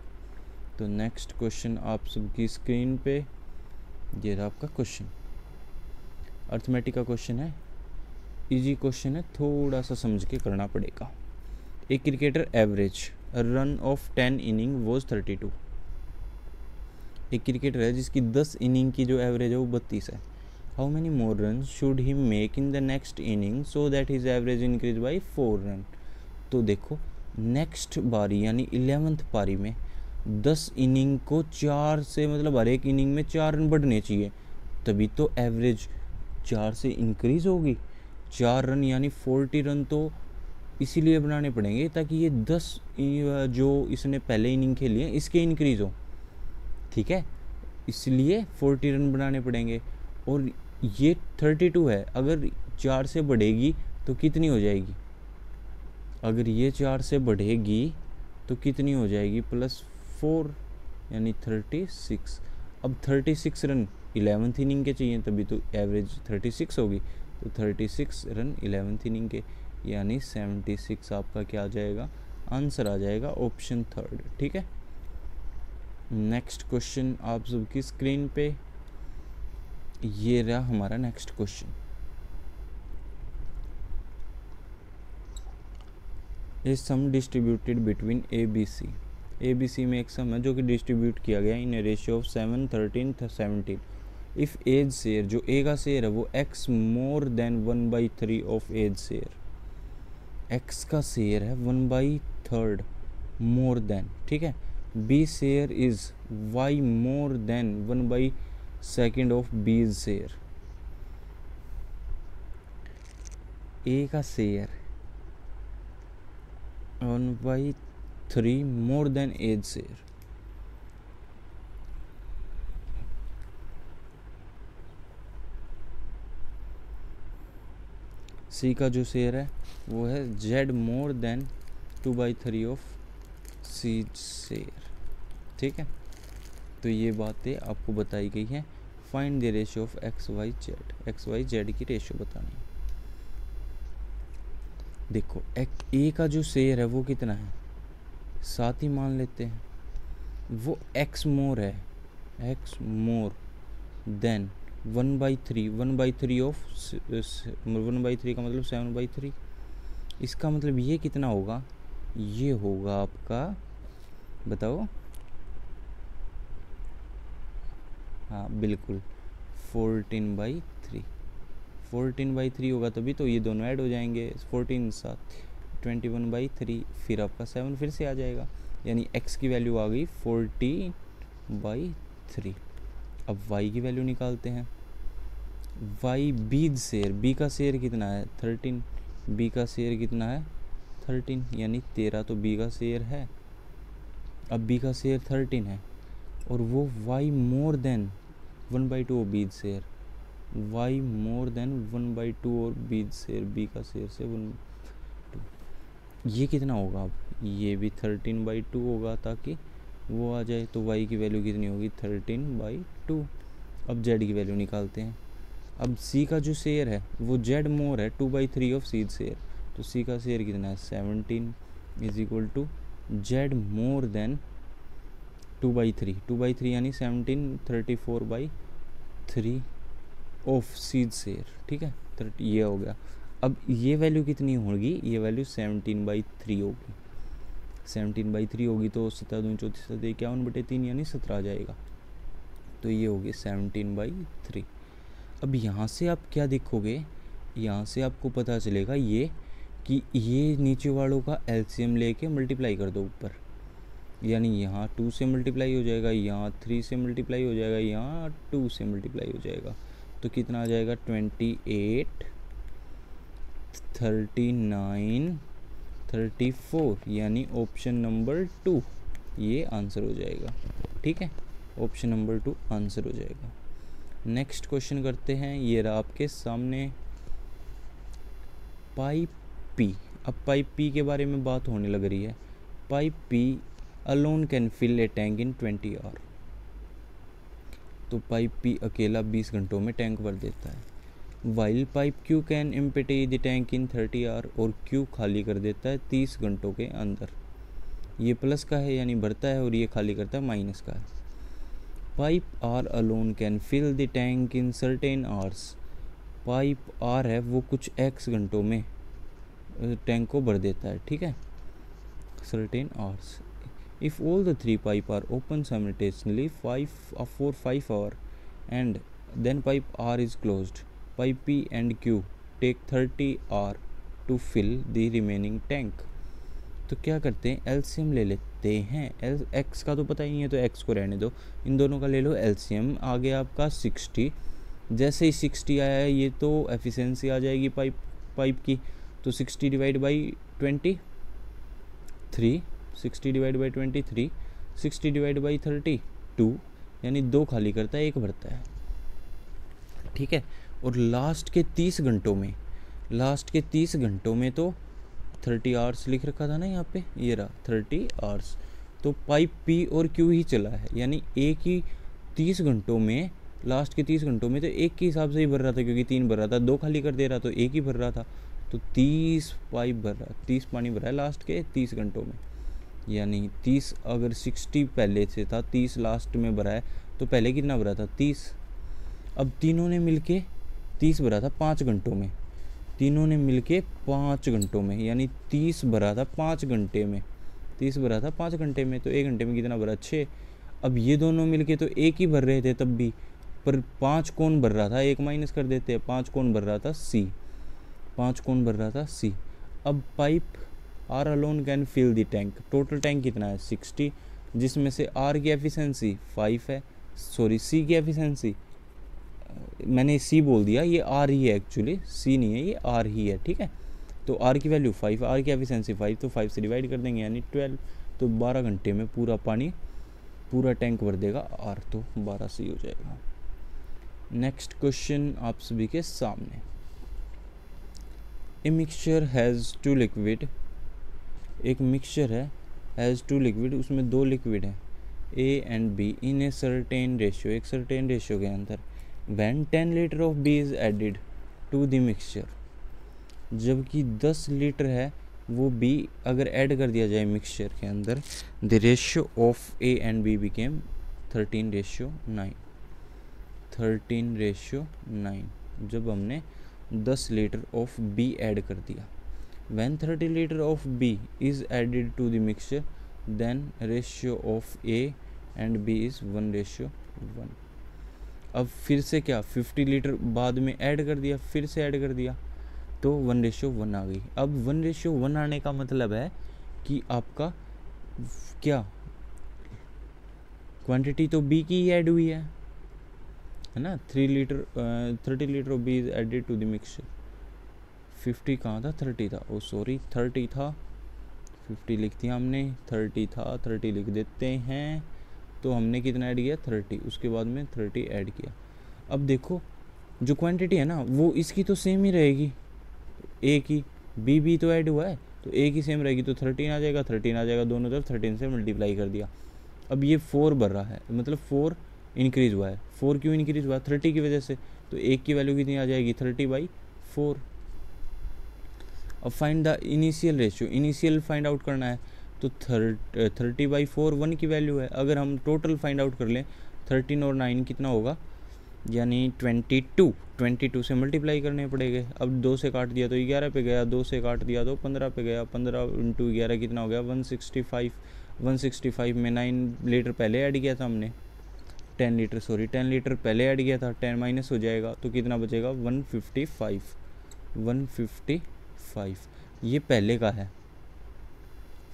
तो नेक्स्ट क्वेश्चन आप सबकी स्क्रीन पे ये रहा आपका क्वेश्चन अर्थमेटिक का क्वेश्चन है. इजी क्वेश्चन है थोड़ा सा समझ के करना पड़ेगा. एक cricketer average run of ten inning was thirty two एक क्रिकेटर है जिसकी दस इनिंग की जो एवरेज है वो बत्तीस है. How many more run should he make in the next inning so that his average increase by four run तो देखो नेक्स्ट बारी यानी इलेवेंथ पारी में दस इनिंग को चार से मतलब हर एक इनिंग में चार रन बढ़ने चाहिए, तभी तो एवरेज चार से इंक्रीज होगी। चार रन यानी फोर्टी रन तो इसीलिए बनाने पड़ेंगे ताकि ये दस जो इसने पहले इनिंग खेली है, इसके इंक्रीज हो। ठीक है? इसलिए फोर्टी रन बनाने पड़ेंगे। और ये थर्टी टू है, अगर चार से बढ़ेगी तो कितनी हो जाएगी? अगर ये चार से बढ़ेगी तो कितनी हो जाएगी? प्लस फोर यानी थर्टी सिक्स। अब thirty six run eleventh inning के चाहिए, तभी तो एवरेज थर्टी सिक्स होगी। तो thirty six run eleventh inning के, यानी सेवेंटी सिक्स आपका क्या आ जाएगा? आंसर आ जाएगा ऑप्शन थर्ड। ठीक है? नेक्स्ट क्वेश्चन आप सबकी स्क्रीन पे। ये रहा हमारा next question. A sum distributed between A B C A B C में एक सम है जो कि डिस्ट्रीब्यूट किया गया in ratio of seven thirteen seventeen if A's share जो ए का शेयर है वो x more than one by three of A's share x का शेयर है one by third more than ठीक है? B share is y more than one by second of B's share A का share one by three more than A's share C का जो share है, वो है z more than two by three of C share ठीक है? तो ये बातें आपको बताई गई हैं। Find the ratio of x y z x y z की रेशियो बतानी देखो एक ए का जो शेयर है, वो कितना है? साथ ही मान लेते हैं। वो एक्स मोर है। X more than one by three one by three of one by three का मतलब सेवन बाई थ्री इसका मतलब ये कितना होगा? ये होगा आपका, बताओ। हाँ बिल्कुल। Fourteen by three fourteen by three होगा तभी तो ये दोनों ऐड हो जाएँगे। फोर्टीन साथ ट्वेंटी वन बाई थ्री, फिर आपका सेवन फिर से आ जाएगा। यानी एक्स की वैल्यू आ गई फोर्टीन बाई थ्री। अब वाई की वैल्यू निकालते हैं। वाई बीज शेयर बी का शेयर कितना है? थर्टीन बी का शेयर कितना है? थर्टीन यानी तेरह तो बी का शेयर है। अब बी का शेयर थर्टीन है। और वो y more than one by two B's share y more than one by two और बीज शेयर बी का शेयर से वन ये कितना होगा अब? ये भी थर्टीन बाई टू होगा ताकि वो आ जाए तो वाई की वैल्यू कितनी होगी? थर्टीन बाई टू अब जेड की वैल्यू निकालते हैं। अब सी का जो शेयर है, वो जेड मोर है two by three of C share तो सी का शेयर कितना है? Seventeen is equal to z more than two by three two by three यानी seventeen thirty four by three of seed share ठीक है? Thirty ये हो गया। अब ये वैल्यू कितनी होगी? ये वैल्यू सेवनटीन बाई थ्री होगी। सेवनटीन बाई थ्री होगी तो सत्रह दून चौंतीस सत्रह इक्यावन बटे तीन यानी सत्रह आ जाएगा। तो ये होगी सेवनटीन बाई थ्री अब यहाँ से आप क्या देखोगे? यहाँ से आपको पता चलेगा ये कि ये नीचे वालों का एलसीएम लेके मल्टीप्लाई कर दो ऊपर। यानी यहाँ टू से मल्टीप्लाई हो जाएगा, यहाँ थ्री से मल्टीप्लाई हो जाएगा, यहाँ टू से मल्टीप्लाई हो जाएगा। तो कितना आ जाएगा? Twenty eight thirty nine, thirty four, यानी ऑप्शन नंबर टू ये आंसर हो जाएगा। ठीक है? ऑप्शन नंबर टू आंसर हो जाएगा। नेक्स्ट क्वेश्चन करते हैं। ये रहा आपके सामने पाइप पी। अब पाइप पी के बारे में बात होने लग रही है। Pipe P alone can fill a tank in twenty hour तो पाइप पी अकेला बीस घंटों में टैंक भर देता है। While pipe Q can empty the tank in thirty hour और क्यू खाली कर देता है तीस घंटों के अंदर। ये प्लस का है यानी भरता है और ये खाली करता है माइनस का है। Pipe R alone can fill the tank in certain hours. Pipe R है वो कुछ एक्स घंटों में टैंक को भर देता है ठीक है? Certain hours. If all the three pipe R 5 uh, for 5 hour and then pipe R is closed pipe P and Q, take 30 hour to fill the remaining tank. तो क्या करते हैं? एलसीएम ले लेते हैं। एल एक्स का तो पता ही है तो एक्स को रहने दो। इन दोनों का ले लो एलसीएम आ गया आपका सिक्सटी जैसे ही सिक्सटी आया है, ये तो एफिशिएंसी आ जाएगी पाइप पाइप की। तो sixty divide by twenty three sixty divide by twenty three sixty divide by thirty two यानी दो खाली करता है, एक भरता है। ठीक है? और लास्ट के तीस घंटों में लास्ट के तीस घंटों में तो थर्टी आवर्स लिख रखा था ना यहाँ पे, ये रहा थर्टी आवर्स तो पाइप पी और क्यू ही चला है, यानी एक ही तीस घंटों में लास्ट के तीस घंटों में तो एक के हिसाब से ही भर रहा था, क्योंकि तीन भर रहा था, दो खाली कर दे रहा तो एक ही भर रहा था। तो तीस पाइप भर रहा, तीस पानी भरा है लास्ट के तीस घंटों में। यानी तीस अगर सिक्सटी पहले से था, तीस लास्ट में भरा है तो पहले कितना भरा था, तीस। अब तीनों ने मिलके तीस भरा था पाँच घंटों में। तीनों ने मिलके पाँच घंटों में, यानी तीस भरा था पाँच घंटे में। तीस भरा था पाँच घंटे में तो एक घंटे में कितना भरा? छः। अब ये दोनों मिलके तो एक ही भर रहे थे तब भी। पर पाँच कौन भर रहा था? एक माइनस कर देते हैं। पाँच कौन भर रहा था? सी पाँच कौन भर रहा था? सी अब pipe R alone can fill the tank. Total tank कितना है? सिक्सटी। जिसमें से आर की एफिशिएंसी फाइव है। सॉरी सी की एफिशिएंसी मैंने सी बोल दिया, ये आर ही है एक्चुअली सी नहीं है, ये आर ही है, ठीक है? तो आर की वैल्यू फाइव आर की एफिशिएंसी फाइव तो फाइव से डिवाइड कर देंगे, यानी ट्वेल्व तो बारह घंटे में पूरा पानी, पूरा टैंक भर देगा आर तो बारह सी हो जाएगा। नेक्स्ट क्वेश्चन आप सभी के सामने। A mixture has two liquid एक मिक्सचर है हैज़ टू लिक्विड उसमें दो लिक्विड है A and B in a certain ratio एक सर्टेन रेशियो के अंदर। When ten litre of B is added to the mixture जबकि दस लीटर है, वो बी अगर ऐड कर दिया जाए मिक्सचर के अंदर the ratio of A and B became thirteen ratio nine thirteen ratio nine जब हमने दस लीटर ऑफ़ बी ऐड कर दिया। When thirty litre of B is added to the mixture then ratio of A and B is one ratio one अब फिर से क्या fifty litre बाद में ऐड कर दिया, फिर से ऐड कर दिया तो वन रेशो वन आ गई। अब वन रेशो वन आने का मतलब है कि आपका क्या क्वांटिटी तो बी की ही ऐड हुई है है ना? Three litre thirty litre of B is added to the mixture fifty कहाँ था? थर्टी था। ओ सॉरी थर्टी था। फिफ्टी लिख दिया हमने। थर्टी था थर्टी लिख देते हैं। तो हमने कितना ऐड किया? थर्टी। उसके बाद में थर्टी ऐड किया। अब देखो, जो क्वांटिटी है ना, वो इसकी तो सेम ही रहेगी। ए की। बी बी तो ऐड हुआ है तो ए की सेम रहेगी तो थर्टीन आ जाएगा थर्टीन आ जाएगा दोनों तरफ़ थर्टीन से मल्टीप्लाई कर दिया। अब ये फोर बढ़ रहा है मतलब फोर इंक्रीज़ हुआ है। फोर क्यों इंक्रीज़ हुआ? है थर्टी की वजह से। तो एक की वैल्यू कितनी आ जाएगी? थर्टी बाई फोर अब find the initial ratio initial find out करना है। तो thirty thirty by four one की वैल्यू है। अगर हम टोटल फाइंड आउट कर लें, थर्टीन और नाइन कितना होगा? यानी ट्वेंटी टू। ट्वेंटी टू से मल्टीप्लाई करने पड़ेंगे। अब दो से काट दिया तो ग्यारह पे गया, दो से काट दिया तो पंद्रह पे गया, पंद्रह इंटू ग्यारह कितना हो गया? One sixty five. One sixty five में नाइन लीटर पहले ऐड किया था हमने। Ten litre, sorry, ten litre पहले ऐड किया था, टेन माइनस हो जाएगा तो कितना बचेगा? One fifty five. One fifty five. ये पहले का है।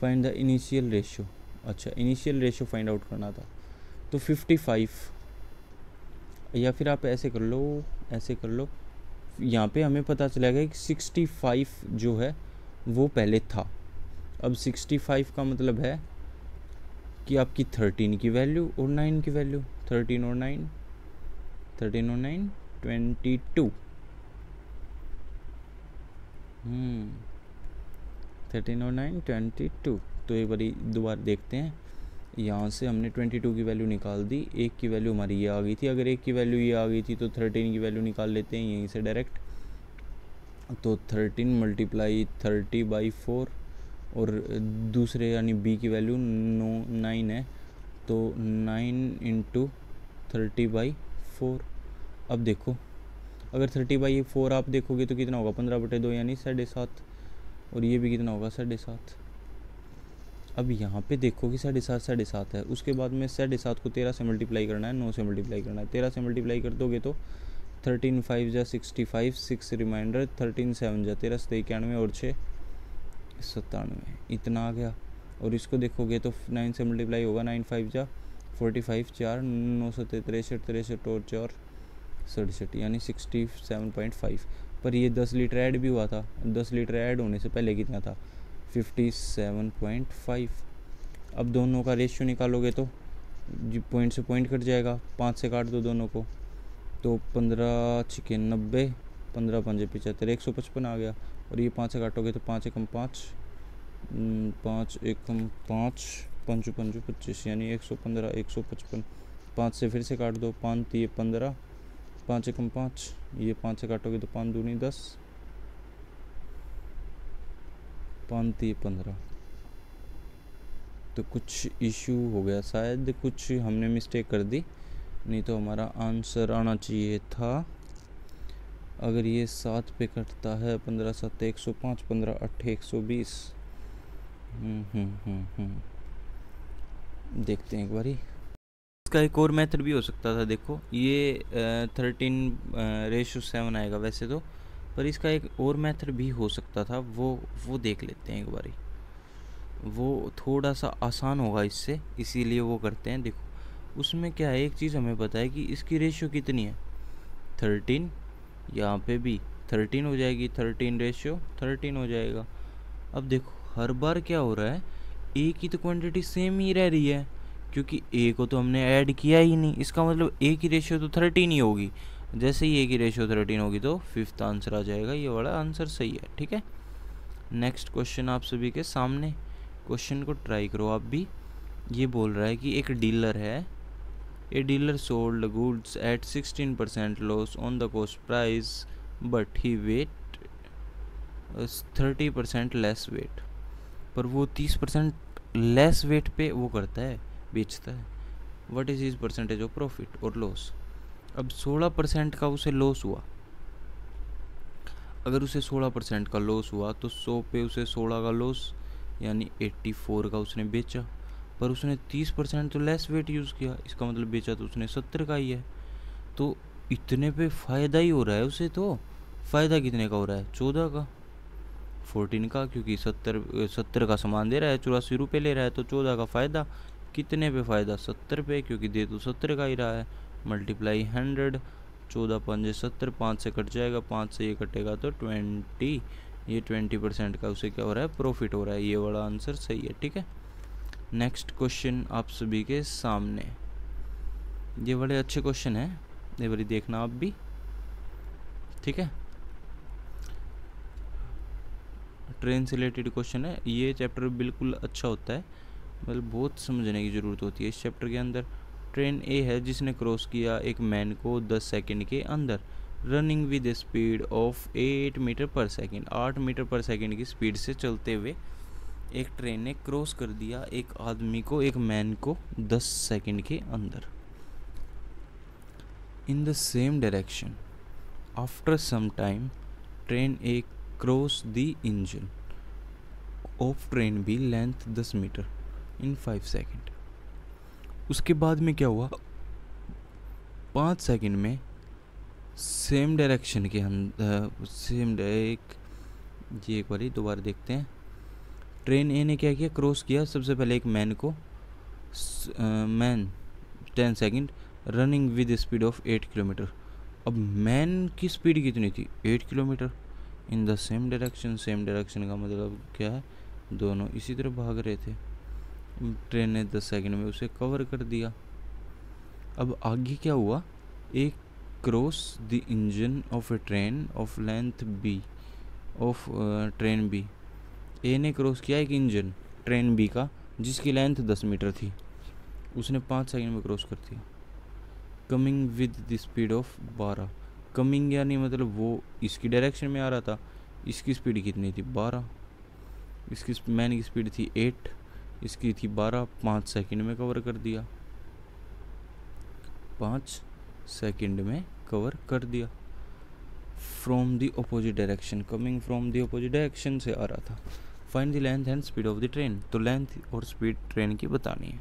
फाइंड द इनिशियल रेशियो अच्छा इनिशियल रेशियो फाइंड आउट करना था। तो 55 या फिर आप ऐसे कर लो, ऐसे कर लो। यहाँ पे हमें पता चलेगा कि 65 जो है, वो पहले था। अब 65 का मतलब है कि आपकी 13 की वैल्यू और 9 की वैल्यू 13 और 9 13 और 9 22 हम्म। थर्टीन और नाइन ट्वेंटी टू तो एक बारी दोबारा देखते हैं। यहाँ से हमने ट्वेंटी टू की वैल्यू निकाल दी। एक की वैल्यू हमारी ये आ गई थी। अगर एक की वैल्यू ये आ गई थी तो थर्टीन की वैल्यू निकाल लेते हैं यहीं से डायरेक्ट तो thirteen multiply thirty by four और दूसरे यानी बी की वैल्यू नो नाइन है। तो nine into thirty by four अब देखो। अगर थर्टी बाई फोर आप देखोगे तो कितना होगा? पंद्रह बटे दो यानी साढ़े सात। और ये भी कितना होगा साढ़े सात? अब यहाँ पे देखो कि साढ़े सात साढ़े सात है। उसके बाद में साढ़े सात को तेरह से मल्टीप्लाई करना है, नौ से मल्टीप्लाई करना है। तेरह से मल्टीप्लाई कर दोगे तो थर्टीन फाइव जा sixty five six remainder thirteen seven जा तेरह सौ इक्यानवे और छः सत्तानवे। इतना आ गया। और इसको देखोगे तो नाइन से मल्टीप्लाई होगा नाइन फाइव जा फोर्टी फाइव चार, नौ सौ तिरसठ तिरसठ और चार सड़सठ यानी सिक्सटी सेवन पॉइंट फाइव पर ये दस लीटर ऐड भी हुआ था। दस लीटर ऐड होने से पहले कितना था? फिफ्टी सेवन पॉइंट फाइव अब दोनों का रेशियो निकालोगे तो जी पॉइंट से पॉइंट कट जाएगा। पाँच से काट दो दोनों को। तो पंद्रह छिके नब्बे, पंद्रह पंजे पिछहत्तर एक सौ पचपन आ गया। और ये पाँच से काटोगे तो पाँच एकम पाँच पाँच एकम पाँच, पंचो पंचो पच्चीस, यानी एक सौ पंद्रह, एक सौ पचपन। पाँच से फिर से काट दो, पाँच, ये पंद्रह पाँच एकम पाँच ये पाँच से काटोगे तो पाँच दूनी दस पाँच ये पंद्रह। तो कुछ इशू हो गया शायद कुछ हमने मिस्टेक कर दी नहीं तो हमारा आंसर आना चाहिए था। अगर ये सात पे कटता है पंद्रह सात एक सौ पाँच पंद्रह अट्ठे एक सौ बीस। हम्म, हम्म, हम्म, देखते हैं एक बारी। इसका एक और मेथड भी हो सकता था, देखो। ये थर्टीन रेशो सेवन आएगा वैसे तो पर इसका एक और मेथड भी हो सकता था, वो वो देख लेते हैं एक बारी। वो थोड़ा सा आसान होगा इससे, इसीलिए वो करते हैं, देखो। उसमें क्या है, एक चीज़ हमें पता है कि इसकी रेशियो कितनी है? थर्टीन यहाँ पे भी थर्टीन हो जाएगी थर्टीन रेशियो थर्टीन हो जाएगा। अब देखो, हर बार क्या हो रहा है ए की तो क्वांटिटी सेम ही रह रही है। क्योंकि ए को तो हमने ऐड किया ही नहीं। इसका मतलब ए की रेशियो तो थर्टीन ही होगी। जैसे ही ए की रेशियो थर्टीन होगी तो फिफ्थ आंसर आ जाएगा। ये वाला आंसर सही है ठीक है? नेक्स्ट क्वेश्चन आप सभी के सामने। क्वेश्चन को ट्राई करो। आप भी ये बोल रहा है कि एक डीलर है। A dealer sold goods at 16% loss on the cost price, but he weight thirty percent less weight पर वो तीस परसेंट लेस वेट पे वो करता है। बेचता है। What is is percentage of profit और लॉस अब सोलह परसेंट का उसे लॉस हुआ। अगर उसे सोलह परसेंट का लॉस हुआ तो सौ पे उसे सोलह का लॉस यानी एट्टी फोर का उसने बेचा। पर उसने तीस परसेंट तो लेस वेट यूज़ किया, इसका मतलब बेचा तो उसने सत्तर का ही है। तो इतने पे फ़ायदा ही हो रहा है उसे तो। फ़ायदा कितने का हो रहा है? चौदह का। फोर्टीन का, क्योंकि सत्तर सत्तर का सामान दे रहा है, चौरासी रुपये ले रहा है तो चौदह का फ़ायदा। कितने पे फ़ायदा? सत्तर पे, क्योंकि दे तो सत्तर का ही रहा है। मल्टीप्लाई हंड्रेड चौदह पंजे सत्तर, पाँच से कट जाएगा, पाँच से ये कटेगा तो ट्वेंटी ये ट्वेंटी परसेंट का उसे क्या हो रहा है? प्रॉफिट हो रहा है। ये वाला आंसर सही है, ठीक है? नेक्स्ट क्वेश्चन आप सभी के सामने। ये बड़े अच्छे क्वेश्चन हैं। ये बड़ी देखना आप भी। ठीक है? ट्रेन से रिलेटेड क्वेश्चन है। ये चैप्टर बिल्कुल अच्छा होता है। मतलब बहुत समझने की ज़रूरत होती है इस चैप्टर के अंदर। ट्रेन ए है जिसने क्रॉस किया एक मैन को 10 सेकंड के अंदर। Running with speed of 8 metre per second 8 metre per second की स्पीड से चलते हुए एक ट्रेन ने क्रॉस कर दिया एक आदमी को, एक मैन को 10 सेकंड के अंदर। In the same direction after some time train A cross the engine of train B length 10 metre in five second उसके बाद में क्या हुआ? पाँच सेकेंड में सेम डायरेक्शन के अंदर सेम एक जी एक बार दोबारा देखते हैं। ट्रेन ए ने क्या किया? क्रॉस किया। सबसे पहले एक मैन को man ten second running with speed of eight kilometre अब मैन की स्पीड कितनी थी? Eight kilometre in the same direction same direction का मतलब क्या है? दोनों इसी तरह भाग रहे थे। ट्रेन ने दस सेकंड में उसे कवर कर दिया। अब आगे क्या हुआ? एक cross the engine of a train of length B of train B A ने क्रॉस किया एक इंजन ट्रेन बी का, जिसकी लेंथ दस मीटर थी। उसने पाँच सेकंड में क्रॉस कर दिया। Coming with the speed of बारह। कमिंग यानी मतलब वो इसकी डायरेक्शन में आ रहा था। इसकी स्पीड कितनी थी? बारह। इसकी मैन की स्पीड थी एट इसकी थी बारह, पाँच सेकंड में कवर कर दिया। पाँच सेकंड में कवर कर दिया। From the opposite direction coming from the opposite direction से आ रहा था। Find the length and speed of the train तो लेंथ और स्पीड ट्रेन की बतानी है।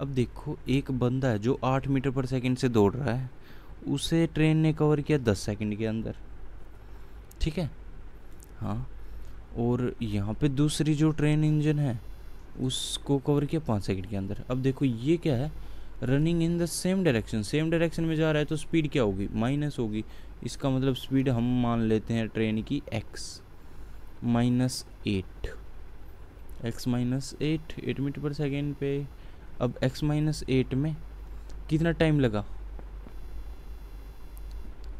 अब देखो, एक बंदा है जो आठ मीटर पर सेकंड से दौड़ रहा है। उसे ट्रेन ने कवर किया दस सेकंड के अंदर। ठीक है? हाँ। और यहाँ पे दूसरी जो ट्रेन इंजन है उसको कवर किया पाँच सेकंड के अंदर। अब देखो, ये क्या है? Running in the same direction same direction में जा रहा है तो स्पीड क्या होगी? माइनस होगी। इसका मतलब स्पीड हम मान लेते हैं ट्रेन की x minus eight x minus eight eight metre per second पे। अब एक्स माइनस एट में कितना टाइम लगा?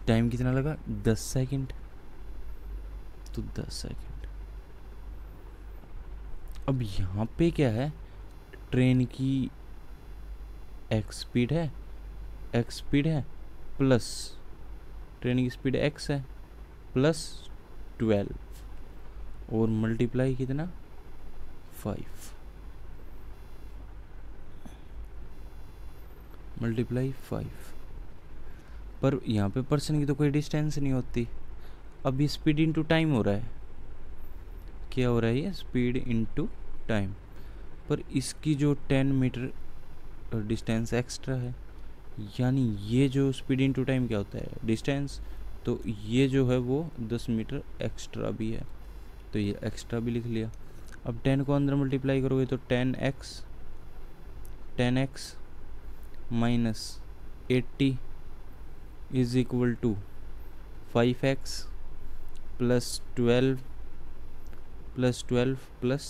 टाइम कितना लगा? दस सेकेंड तो दस सेकंड अब यहाँ पे क्या है? ट्रेन की एक्स स्पीड है एक्स स्पीड है प्लस ट्रेन की स्पीड एक्स है प्लस ट्वेल्व और मल्टीप्लाई कितना? फाइव मल्टीप्लाई फाइव पर यहाँ पे पर्सन की तो कोई डिस्टेंस नहीं होती। अब ये स्पीड इनटू टाइम हो रहा है। क्या हो रहा है ये? स्पीड इनटू टाइम पर इसकी जो टेन मीटर डिस्टेंस एक्स्ट्रा है, यानी ये जो स्पीड इनटू टाइम क्या होता है? डिस्टेंस तो ये जो है वो दस मीटर एक्स्ट्रा भी है। तो ये एक्स्ट्रा भी लिख लिया। अब टेन को अंदर मल्टीप्लाई करोगे तो ten x ten x minus eighty is equal to five x plus twelve plus twelve plus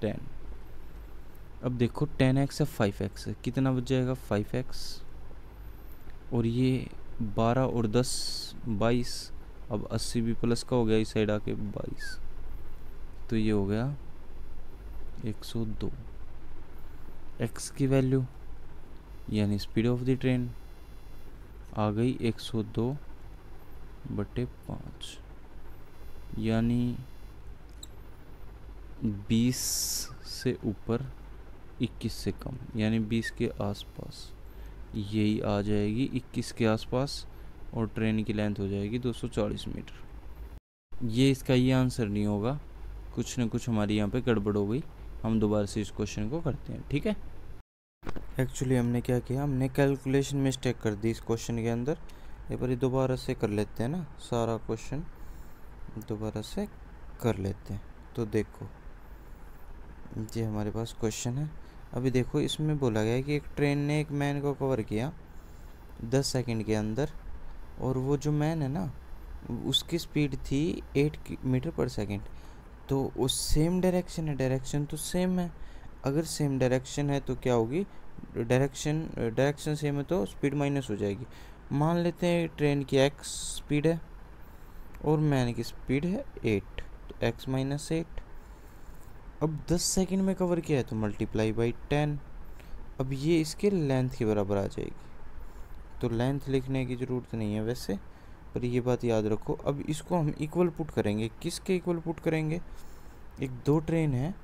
ten. अब देखो, टेन एक्स है, फाइव एक्स है। कितना बच जाएगा? Five x. और ये बारह और दस, बाईस। अब अस्सी भी प्लस का हो गया इस साइड आके बाईस। तो ये हो गया एक सौ दो। एक्स की वैल्यू, यानी स्पीड ऑफ़ द ट्रेन, आ गई 102 बटे पाँच। यानी 20 से ऊपर 21 से कम, यानी 20 के आसपास। यही आ जाएगी 21 के आसपास और ट्रेन की लेंथ हो जाएगी 240 मीटर। ये इसका ये आंसर नहीं होगा। कुछ न कुछ हमारी यहाँ पे गड़बड़ हो गई। हम दोबारा से इस क्वेश्चन को करते हैं, ठीक है? एक्चुअली हमने क्या किया? हमने कैलकुलेशन मिस्टेक कर दी इस क्वेश्चन के अंदर। एक बार दोबारा से कर लेते हैं ना, सारा क्वेश्चन दोबारा से कर लेते हैं। तो देखो। ये हमारे पास क्वेश्चन है। अभी देखो, इसमें बोला गया है कि एक ट्रेन ने एक मैन को कवर किया दस सेकंड के अंदर और वो जो मैन है ना, उसकी स्पीड थी एट मीटर पर सेकंड तो वो सेम डायरेक्शन है डायरेक्शन तो सेम है। अगर सेम डायरेक्शन है तो क्या होगी? डायरेक्शन डायरेक्शन सेम है तो स्पीड माइनस हो जाएगी। मान लेते हैं ट्रेन की एक्स स्पीड है और मैन की स्पीड है एट तो एक्स माइनस एट अब दस सेकंड में कवर किया है तो मल्टीप्लाई बाई टेन अब ये इसके लेंथ के बराबर आ जाएगी। तो लेंथ लिखने की ज़रूरत नहीं है वैसे, पर ये बात याद रखो। अब इसको हम इक्वल पुट करेंगे। किसके इक्वल पुट करेंगे? एक दो ट्रेन है।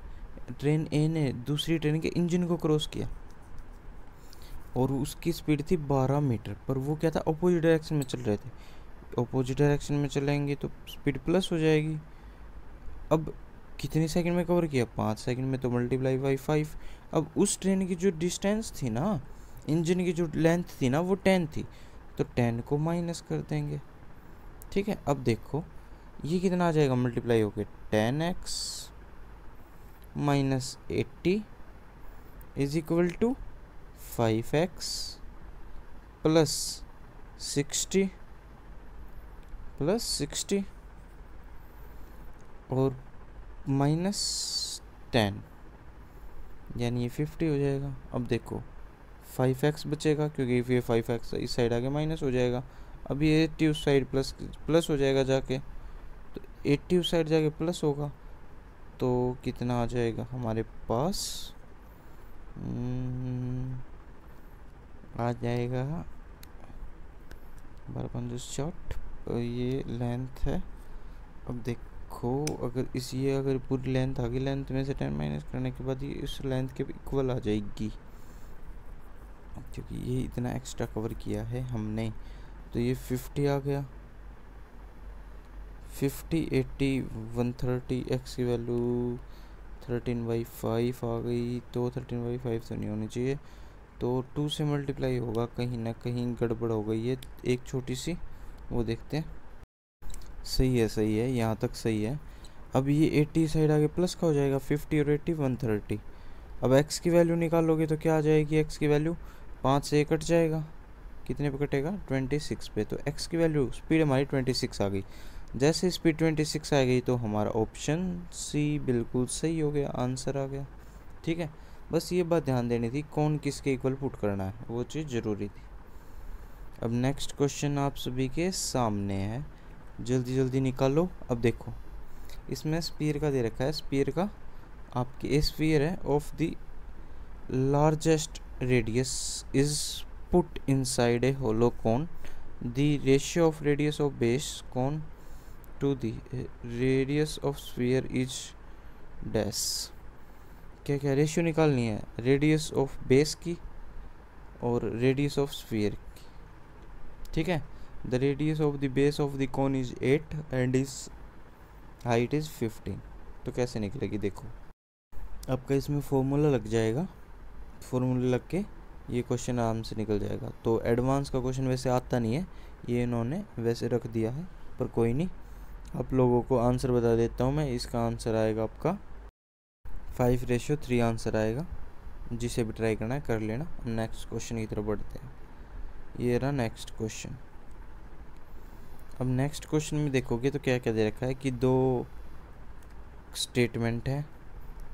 ट्रेन ए ने दूसरी ट्रेन के इंजन को क्रॉस किया। और उसकी स्पीड थी 12 मीटर, पर वो क्या था? अपोजिट डायरेक्शन में चल रहे थे। अपोजिट डायरेक्शन में चलेंगे तो स्पीड प्लस हो जाएगी। अब कितने सेकंड में कवर किया? पाँच सेकंड में तो मल्टीप्लाई बाई फाइव अब उस ट्रेन की जो डिस्टेंस थी ना इंजन की जो लेंथ थी ना, वो टेन थी. तो टेन को माइनस कर देंगे। ठीक है? अब देखो, ये कितना आ जाएगा? मल्टीप्लाई होके ten x minus eighty is equal to five x plus sixty plus sixty और माइनस टेन यानी ये फिफ्टी हो जाएगा। अब देखो फाइव एक्स बचेगा क्योंकि ये फाइव एक्स इस साइड आगे माइनस हो जाएगा। अब ये एट्टी उस साइड प्लस प्लस हो जाएगा जाके तो एट्टी उस साइड जाके प्लस होगा तो कितना आ जाएगा हमारे पास? hmm, आ जाएगा बारह पंद्रह शॉट ये लेंथ है। अब देखो अगर इस ये अगर पूरी लेंथ आ गई लेंथ में से टेन माइनस करने के बाद ये इस लेंथ के इक्वल आ जाएगी। क्योंकि ये इतना एक्स्ट्रा कवर किया है हमने। तो ये फिफ्टी आ गया। Fifty eighty one thirty x की वैल्यू थर्टीन बाई फाइव आ गई। तो थर्टीन बाई फाइव तो नहीं होनी चाहिए। तो टू से मल्टीप्लाई होगा, कहीं ना कहीं गड़बड़ हो गई है। एक छोटी सी, वो देखते हैं। सही है सही है, यहाँ तक सही है। अब ये एट्टी साइड आगे प्लस का हो जाएगा फिफ्टी और एट्टी वन थर्टी अब एक्स की वैल्यू निकालोगे तो क्या आ जाएगी एक्स की वैल्यू पाँच से कट जाएगा। कितने पे कटेगा? ट्वेंटी सिक्स पे। तो एक्स की वैल्यू स्पीड हमारी ट्वेंटी सिक्स आ गई। जैसे स्पीड ट्वेंटी सिक्स आ गई तो हमारा ऑप्शन सी बिल्कुल सही हो गया आंसर आ गया। ठीक है? बस ये बात ध्यान देनी थी, कौन किसके इक्वल पुट करना है? वो चीज़ ज़रूरी थी। अब नेक्स्ट क्वेश्चन आप सभी के सामने है। जल्दी जल्दी निकालो। अब देखो। इसमें स्पीयर का दे रखा है। स्पीयर का आपकी स्पीयर है। Of the largest radius is put inside a hollow cone the ratio of radius of base cone to the radius of sphere is dash क्या क्या? रेशियो निकालनी है। रेडियस ऑफ़ बेस की और रेडियस ऑफ़ स्फीयर की। ठीक है? The radius of the base of the cone is eight and is height is fifteen तो कैसे निकलेगी देखो। आपका इसमें फॉर्मूला लग जाएगा। फॉर्मूला लग के ये क्वेश्चन आराम से निकल जाएगा। तो एडवांस का क्वेश्चन वैसे आता नहीं है। ये इन्होंने वैसे रख दिया है, पर कोई नहीं। आप लोगों को आंसर बता देता हूँ मैं। इसका आंसर आएगा आपका। फाइव रेशियो थ्री आंसर आएगा। जिसे भी ट्राई करना है, कर लेना। नेक्स्ट क्वेश्चन की तरफ़ बढ़ते हैं। ये रहा नेक्स्ट क्वेश्चन अब नेक्स्ट क्वेश्चन में देखोगे तो क्या क्या दे रखा है कि दो स्टेटमेंट है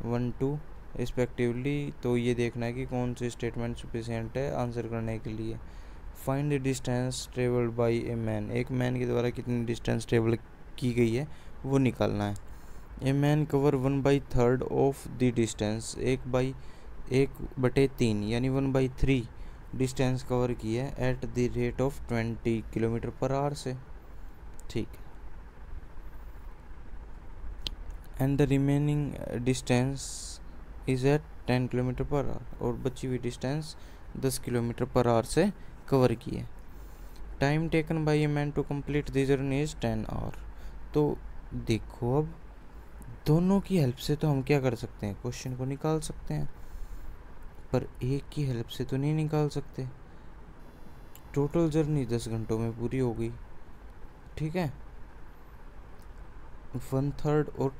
वन टू रिस्पेक्टिवली तो ये देखना है कि कौन सी स्टेटमेंट सफिशियंट है आंसर करने के लिए। Find the distance travelled by a man एक मैन के द्वारा कितनी डिस्टेंस ट्रेवल की गई है, वो निकालना है। A man cover one by third of the distance एक बाई एक बटे तीन, यानी one by three distance cover की है at the rate of twenty kilometre per hour से। ठीक। And the remaining distance is at ten kilometre per hour और बची हुई डिस्टेंस दस किलोमीटर पर आवर से कवर की है। Time taken by a man to complete the journey is ten hour तो देखो अब, दोनों की हेल्प से तो हम क्या कर सकते हैं? क्वेश्चन को निकाल सकते हैं। पर एक की हेल्प से तो नहीं निकाल सकते। टोटल जर्नी दस घंटों में पूरी हो गई। ठीक है? वन थर्ड और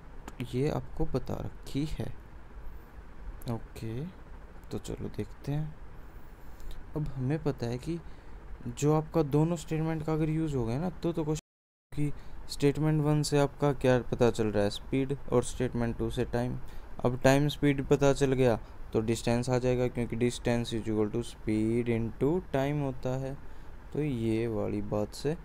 ये आपको बता रखी है। ओके तो चलो देखते हैं। अब हमें पता है कि जो आपका दोनों स्टेटमेंट का अगर यूज़ हो गया ना तो तो क्वेश्चन की स्टेटमेंट वन से आपका क्या पता चल रहा है? स्पीड और स्टेटमेंट टू से टाइम अब टाइम स्पीड पता चल गया तो डिस्टेंस आ जाएगा क्योंकि distance is equal to speed into time होता है। तो ये वाली बात से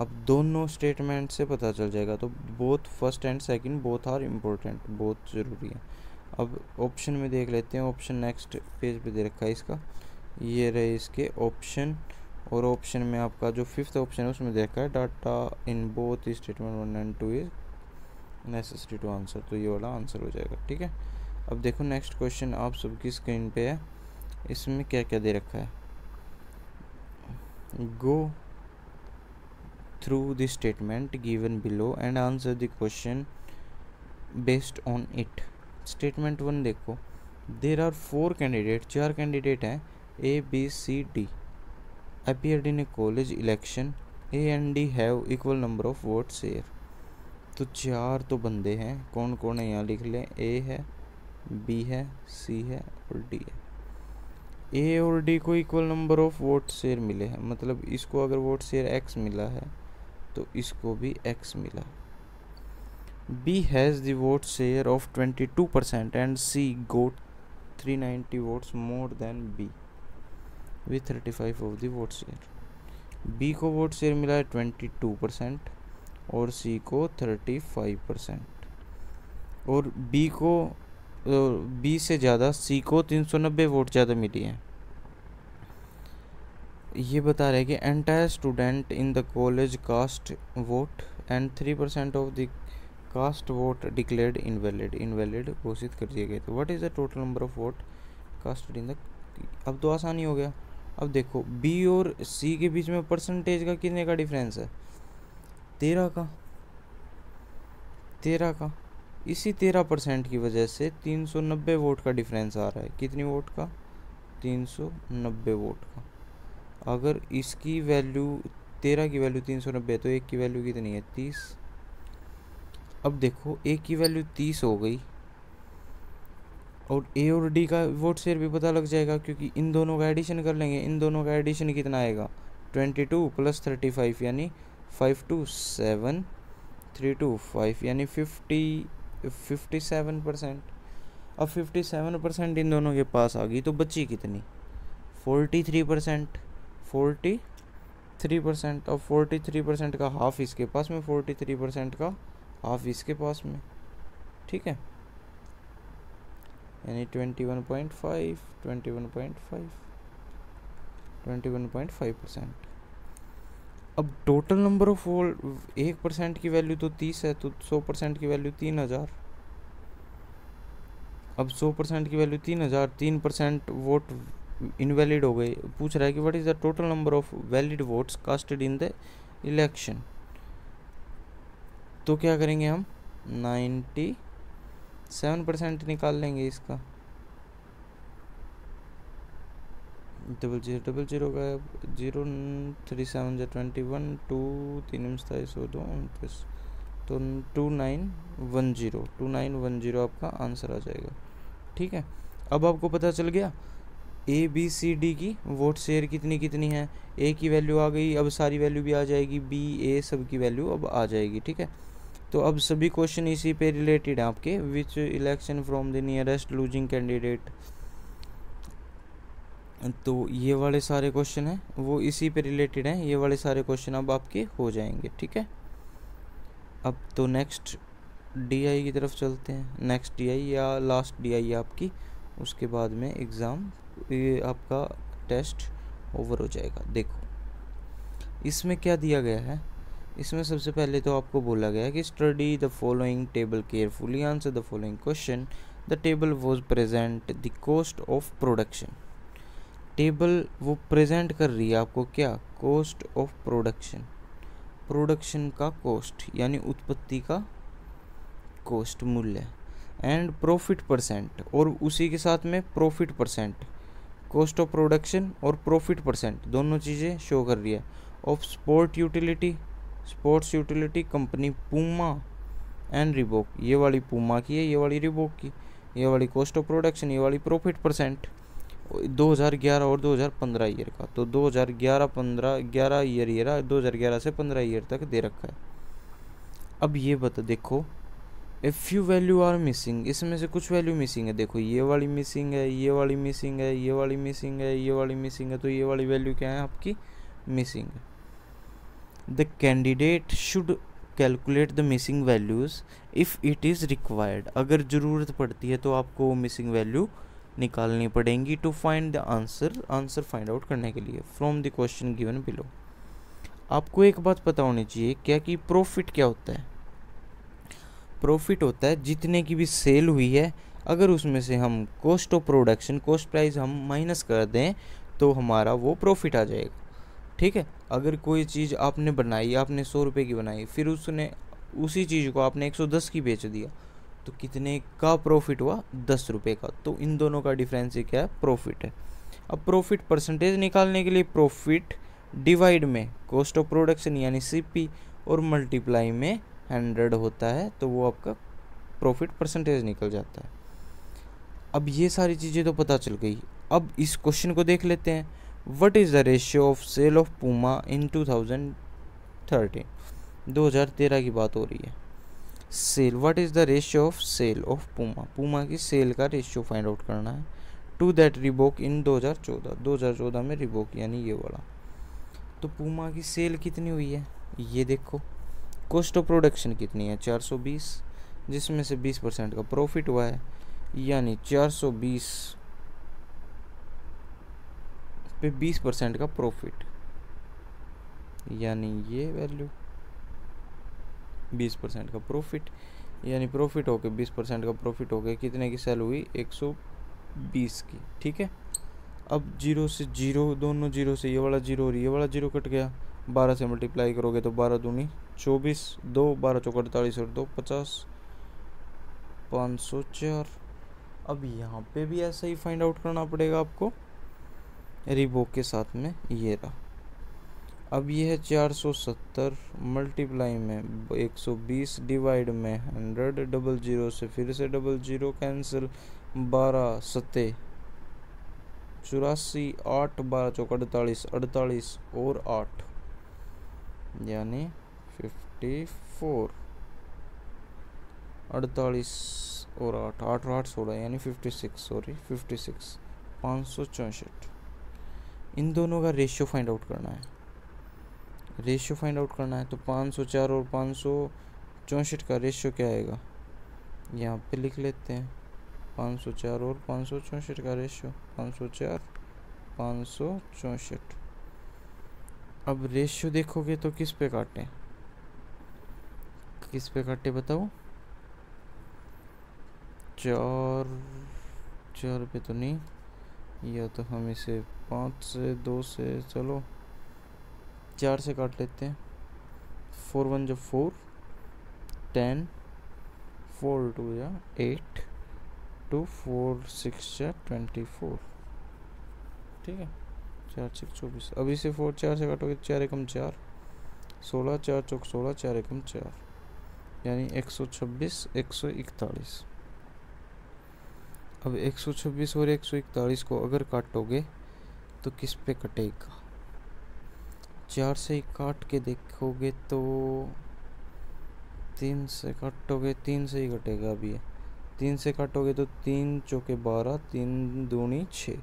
अब दोनों स्टेटमेंट से पता चल जाएगा तो both first and second both are important बहुत ज़रूरी है। अब ऑप्शन में देख लेते हैं ऑप्शन नेक्स्ट पेज पे दे रखा है इसका। ये रहे इसके ऑप्शन और ऑप्शन में आपका जो फिफ्थ ऑप्शन है, उसमें देखा है data in both statement one and two is necessary to answer तो ये वाला आंसर हो जाएगा, ठीक है? अब देखो नेक्स्ट क्वेश्चन आप सबकी स्क्रीन पे है। इसमें क्या क्या दे रखा है? Go through the statement given below and answer the question based on it statement one देखो। देर आर फोर कैंडिडेट चार कैंडिडेट हैं A B C D appeared in a college election A and D have equal number of votes air तो चार तो बंदे हैं कौन कौन है यहाँ लिख लें? ए है बी है सी है और डी है। ए और डी को equal number of vote share मिले हैं। मतलब इसको अगर वोट शेयर एक्स मिला है तो इसको भी एक्स मिला। B has the vote share of twenty two percent and C got three ninety votes more than B with thirty five of the vote share B को वोट शेयर मिला है twenty two percent और C को thirty five percent और B को B से ज़्यादा सी को तीन सौ नब्बे वोट ज़्यादा मिली हैं। ये बता रहे कि entire student in the college cast vote and three percent of the cast vote declared invalid invalid घोषित कर दिए गए थे। What is the total number of vote cast in the अब तो आसानी हो गया। अब देखो बी और सी के बीच में परसेंटेज का कितने का डिफरेंस है? तेरह का। तेरह का। इसी तेरह परसेंट की वजह से तीन सौ नब्बे वोट का डिफरेंस आ रहा है। कितनी वोट का? तीन सौ नब्बे वोट का। अगर इसकी वैल्यू, तेरह की वैल्यू तीन सौ नब्बे तो एक की वैल्यू कितनी है? तीस। अब देखो, एक की वैल्यू तीस हो गई, और ए और डी का वोट शेयर भी पता लग जाएगा, क्योंकि इन दोनों का एडिशन कर लेंगे। इन दोनों का एडिशन कितना आएगा? Twenty two plus thirty five यानी five two seven three two five यानी फिफ्टी फिफ्टी सेवन परसेंट अब फिफ्टी सेवन परसेंट इन दोनों के पास आ गई तो बची कितनी? Forty three percent forty three percent और फोर्टी थ्री परसेंट का हाफ़ इसके पास में फोर्टी थ्री परसेंट का हाफ़ इसके पास में। ठीक है? यानी twenty one point five twenty one point five twenty one point five percent अब टोटल नंबर ऑफ़ वोल्ट एक परसेंट की वैल्यू तो तीस है तो सौ परसेंट की वैल्यू तीन हज़ार। अब सौ परसेंट की वैल्यू तीन हज़ार, तीन परसेंट वोट इनवैलिड हो गए पूछ रहा है कि what is the total number of valid votes casted in the election तो क्या करेंगे हम? नाइन्टी सेवन परसेंट निकाल लेंगे इसका। डबल ज़ीरो डबल ज़ीरो का ज़ीरो थ्री सेवन जो ट्वेंटी वन टू तीन सौ दो उनतीस तो two nine one zero two nine one zero आपका आंसर आ जाएगा। ठीक है? अब आपको पता चल गया ए बी सी डी की वोट शेयर कितनी कितनी है? ए की वैल्यू आ गई, अब सारी वैल्यू भी आ जाएगी। बी ए सब की वैल्यू अब आ जाएगी, ठीक है? तो अब सभी क्वेश्चन इसी पे रिलेटेड हैं आपके। Which election from the nearest losing candidate तो ये वाले सारे क्वेश्चन हैं, वो इसी पे रिलेटेड हैं। ये वाले सारे क्वेश्चन अब आपके हो जाएँगे, ठीक है? अब तो नेक्स्ट डीआई की तरफ़ चलते हैं। नेक्स्ट डीआई या लास्ट डीआई आपकी। उसके बाद में एग्ज़ाम ये आपका टेस्ट ओवर हो जाएगा। देखो, इसमें क्या दिया गया है? इसमें सबसे पहले तो आपको बोला गया है कि study the following table carefully answer the following question the table was present the cost of production table वो प्रेजेंट कर रही है आपको क्या? कॉस्ट ऑफ़ प्रोडक्शन प्रोडक्शन का कॉस्ट यानी उत्पत्ति का कॉस्ट मूल्य. एंड प्रॉफिट परसेंट और उसी के साथ में profit percent cost of production और प्रॉफिट परसेंट दोनों चीज़ें शो कर रही है। Of sport utility sports utility company Puma and Reebok ये वाली पूमा की है, ये वाली रिबोक की। ये वाली कॉस्ट ऑफ़ प्रोडक्शन ये वाली प्रॉफिट परसेंट 2011 और 2015 ईयर का। तो 2011 15 11 ईयर ईयर 2011 से 15 ईयर तक दे रखा है। अब ये बता देखो a few value are missing इसमें से कुछ वैल्यू मिसिंग है। देखो, ये वाली मिसिंग है, ये वाली मिसिंग है, ये वाली मिसिंग है, ये वाली मिसिंग है तो ये वाली वैल्यू क्या है? आपकी missing the candidate should calculate the missing values if it is required अगर ज़रूरत पड़ती है तो आपको वो मिसिंग वैल्यू निकालनी पड़ेंगी to find the answer answer find out करने के लिए from the question given below आपको एक बात पता होनी चाहिए, क्या कि प्रॉफिट क्या होता है? प्रॉफिट होता है, जितने की भी सेल हुई है, अगर उसमें से हम cost of production cost price हम माइनस कर दें तो हमारा वो प्रॉफिट आ जाएगा। ठीक है? अगर कोई चीज़ आपने बनाई, आपने सौ रुपये की बनाई, फिर उसने उसी चीज़ को आपने एक सौ दस की बेच दिया तो कितने का प्रॉफिट हुआ? दस रुपये का। तो इन दोनों का डिफरेंस क्या है? प्रॉफिट है। अब प्रॉफिट परसेंटेज निकालने के लिए प्रॉफिट डिवाइड में कॉस्ट ऑफ़ प्रोडक्शन यानी सीपी और मल्टीप्लाई में हंड्रेड होता है तो वो आपका प्रॉफिट परसेंटेज निकल जाता है। अब ये सारी चीज़ें तो पता चल गई। अब इस क्वेश्चन को देख लेते हैं। What is the ratio of sale of Puma in two thousand thirteen दो हज़ार तेरह की बात हो रही है। Sale what is the ratio of sale of Puma Puma की सेल का रेशियो फाइंड आउट करना है। टू दैट रिबोक इन 2014 2014 में रिबोक यानी ये वाला। तो पूमा की सेल कितनी हुई है? ये देखो। कॉस्ट ऑफ़ प्रोडक्शन कितनी है? 420 जिसमें से 20 परसेंट का प्रॉफिट हुआ है। यानी 420 पे बीस परसेंट का प्रॉफिट यानी ये वैल्यू बीस परसेंट का प्रॉफिट यानी प्रॉफिट हो गया बीस परसेंट का प्रॉफिट हो गया कितने की सेल हुई? एक सौ बीस की, ठीक है? अब ज़ीरो से ज़ीरो, दोनों ज़ीरो से ये वाला ज़ीरो और ये वाला ज़ीरो कट गया। बारह से मल्टीप्लाई करोगे तो बारह दूनी चौबीस, दो, बारह चौक अड़तालीस, और दो, पचास, पाँच सौ चार। अब यहाँ पे भी ऐसा ही फाइंड आउट करना पड़ेगा आपको। रिबो के साथ में ये रहा। अब ये है चार सौ सत्तर मल्टीप्लाई में एक सौ बीस डिवाइड में हंड्रेड डबल ज़ीरो से फिर से डबल ज़ीरो कैंसिल बारह, सत्ते, चौरासी, आठ, बारह चौक अड़तालीस अड़तालीस और आठ। यानी फिफ्टी फोर अड़तालीस और आठ आठ आठ सोलह यानी fifty six sorry fifty six पाँच सौ चौंसठ इन दोनों का रेशियो फाइंड आउट करना है रेशियो फाइंड आउट करना है तो पाँच सौ चार और पाँच सौ चौंसठ का रेशियो क्या आएगा यहाँ पे लिख लेते हैं पाँच सौ चार और पाँच सौ चौंसठ का रेशियो पाँच सौ चार पाँच सौ चौंसठ अब रेशियो देखोगे तो किस पे काटें? किस पे काटे बताओ चार चार पे तो नहीं। या तो हम इसे पाँच से, दो से, चलो, चार से काट लेते हैं। फोर वन जो फोर, टेन, फोर टू या एट, टू, फोर, सिक्स या ट्वेंटी फोर। ठीक है? चार सिक्स चौबीस। अभी से फोर, चार से काटोगे, चार एकम चार। सोलह, चार, चौक सोलह, चार एकम चार। यानी एक सौ छब्बीस, एक सौ इकतालीस। अब एक सौ छब्बीस और एक सौ इकतालीस को अगर काटोगे तो किस पे कटेगा? चार से ही काट के देखोगे तो तीन से काटोगे, तीन से ही कटेगा अभी तीन से काटोगे तो तीन चौके बारह, तीन दूनी छः।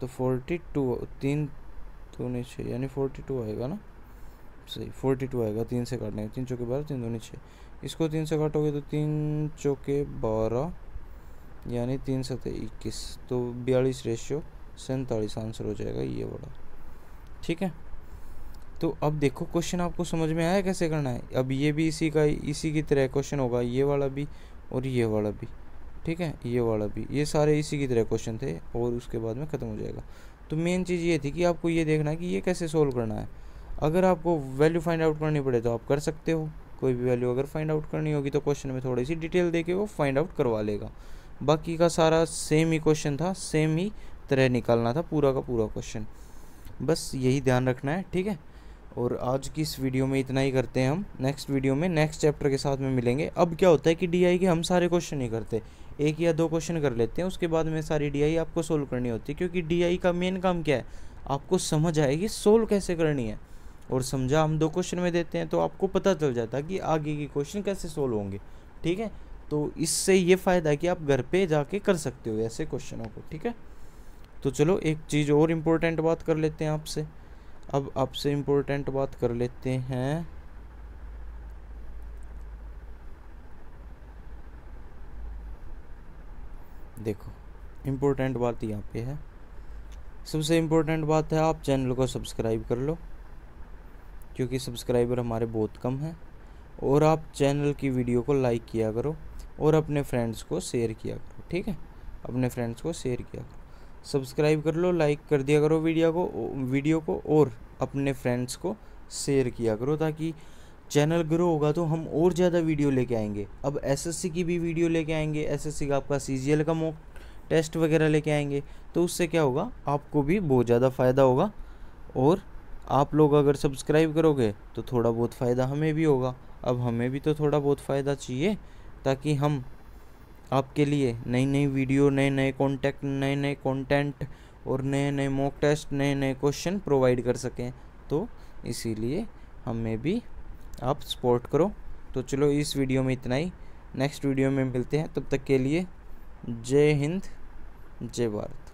तो फोर्टी टू तीन दूनी छः, यानी फोर्टी टू आएगा ना? सही फोर्टी टू आएगा, तीन से काटने तीन चौके बारह, तीन दूनी छः। इसको तीन से काटोगे तो तीन चौके बारह, यानी तीन सतह इक्कीस। तो बयालीस रेशियो सैंतालीस आंसर हो जाएगा ये वाला। ठीक है? तो अब देखो क्वेश्चन आपको समझ में आया कैसे करना है? अब ये भी इसी का, इसी की तरह क्वेश्चन होगा, ये वाला भी और ये वाला भी। ठीक है? ये वाला भी। ये सारे इसी की तरह क्वेश्चन थे और उसके बाद में ख़त्म हो जाएगा। तो मेन चीज़ ये थी कि आपको ये देखना है कि ये कैसे सोल्व करना है। अगर आपको वैल्यू फाइंड आउट करनी पड़े तो आप कर सकते हो। कोई भी वैल्यू अगर फाइंड आउट करनी होगी तो क्वेश्चन में थोड़ी सी डिटेल दे वो फाइंड आउट करवा लेगा। बाकी का सारा सेम ही क्वेश्चन था सेम ही तरह निकालना था, पूरा का पूरा क्वेश्चन बस यही ध्यान रखना है, ठीक है? और आज की इस वीडियो में इतना ही करते हैं हम। नेक्स्ट वीडियो में नेक्स्ट चैप्टर के साथ में मिलेंगे। अब क्या होता है कि DI के हम सारे क्वेश्चन नहीं करते। एक या दो क्वेश्चन कर लेते हैं, उसके बाद में सारी DI आपको सोल्व करनी होती है, क्योंकि DI का मेन काम क्या है? आपको समझ आएगी सोल्व कैसे करनी है। और समझा हम दो क्वेश्चन में देते हैं तो आपको पता चल जाता कि आगे के क्वेश्चन कैसे सोल्व होंगे, ठीक है? तो इससे ये फ़ायदा है कि आप घर पे जाके कर सकते हो ऐसे क्वेश्चनों को, ठीक है? तो चलो एक चीज़ और इम्पोर्टेंट बात कर लेते हैं आपसे। अब आपसे इम्पोर्टेंट बात कर लेते हैं। देखो इम्पोर्टेंट बात यहाँ पे है। सबसे इम्पोर्टेंट बात है आप चैनल को सब्सक्राइब कर लो। क्योंकि सब्सक्राइबर हमारे बहुत कम हैं। और आप चैनल की वीडियो को लाइक किया करो और अपने फ्रेंड्स को शेयर किया करो, ठीक है? अपने फ्रेंड्स को शेयर किया करो। सब्सक्राइब कर लो, लाइक कर दिया करो वीडियो को वीडियो को और अपने फ्रेंड्स को शेयर किया करो ताकि चैनल ग्रो होगा तो हम और ज़्यादा वीडियो लेके आएँगे। अब एसएससी की भी वीडियो लेके आएँगे, एसएससी का आपका सीजीएल का मॉक टेस्ट वगैरह लेके आएँगे तो उससे क्या होगा, आपको भी बहुत ज़्यादा फ़ायदा होगा और आप लोग अगर सब्सक्राइब करोगे तो थोड़ा बहुत फ़ायदा हमें भी होगा। अब हमें भी तो थोड़ा बहुत फ़ायदा चाहिए ताकि हम आपके लिए नई नई वीडियो नए नए कॉन्टेक्ट नए नए कंटेंट और नए नए मॉक टेस्ट नए नए क्वेश्चन प्रोवाइड कर सकें। तो इसीलिए हमें भी आप सपोर्ट करो। तो चलो इस वीडियो में इतना ही। नेक्स्ट वीडियो में मिलते हैं। तब तक के लिए जय हिंद, जय भारत।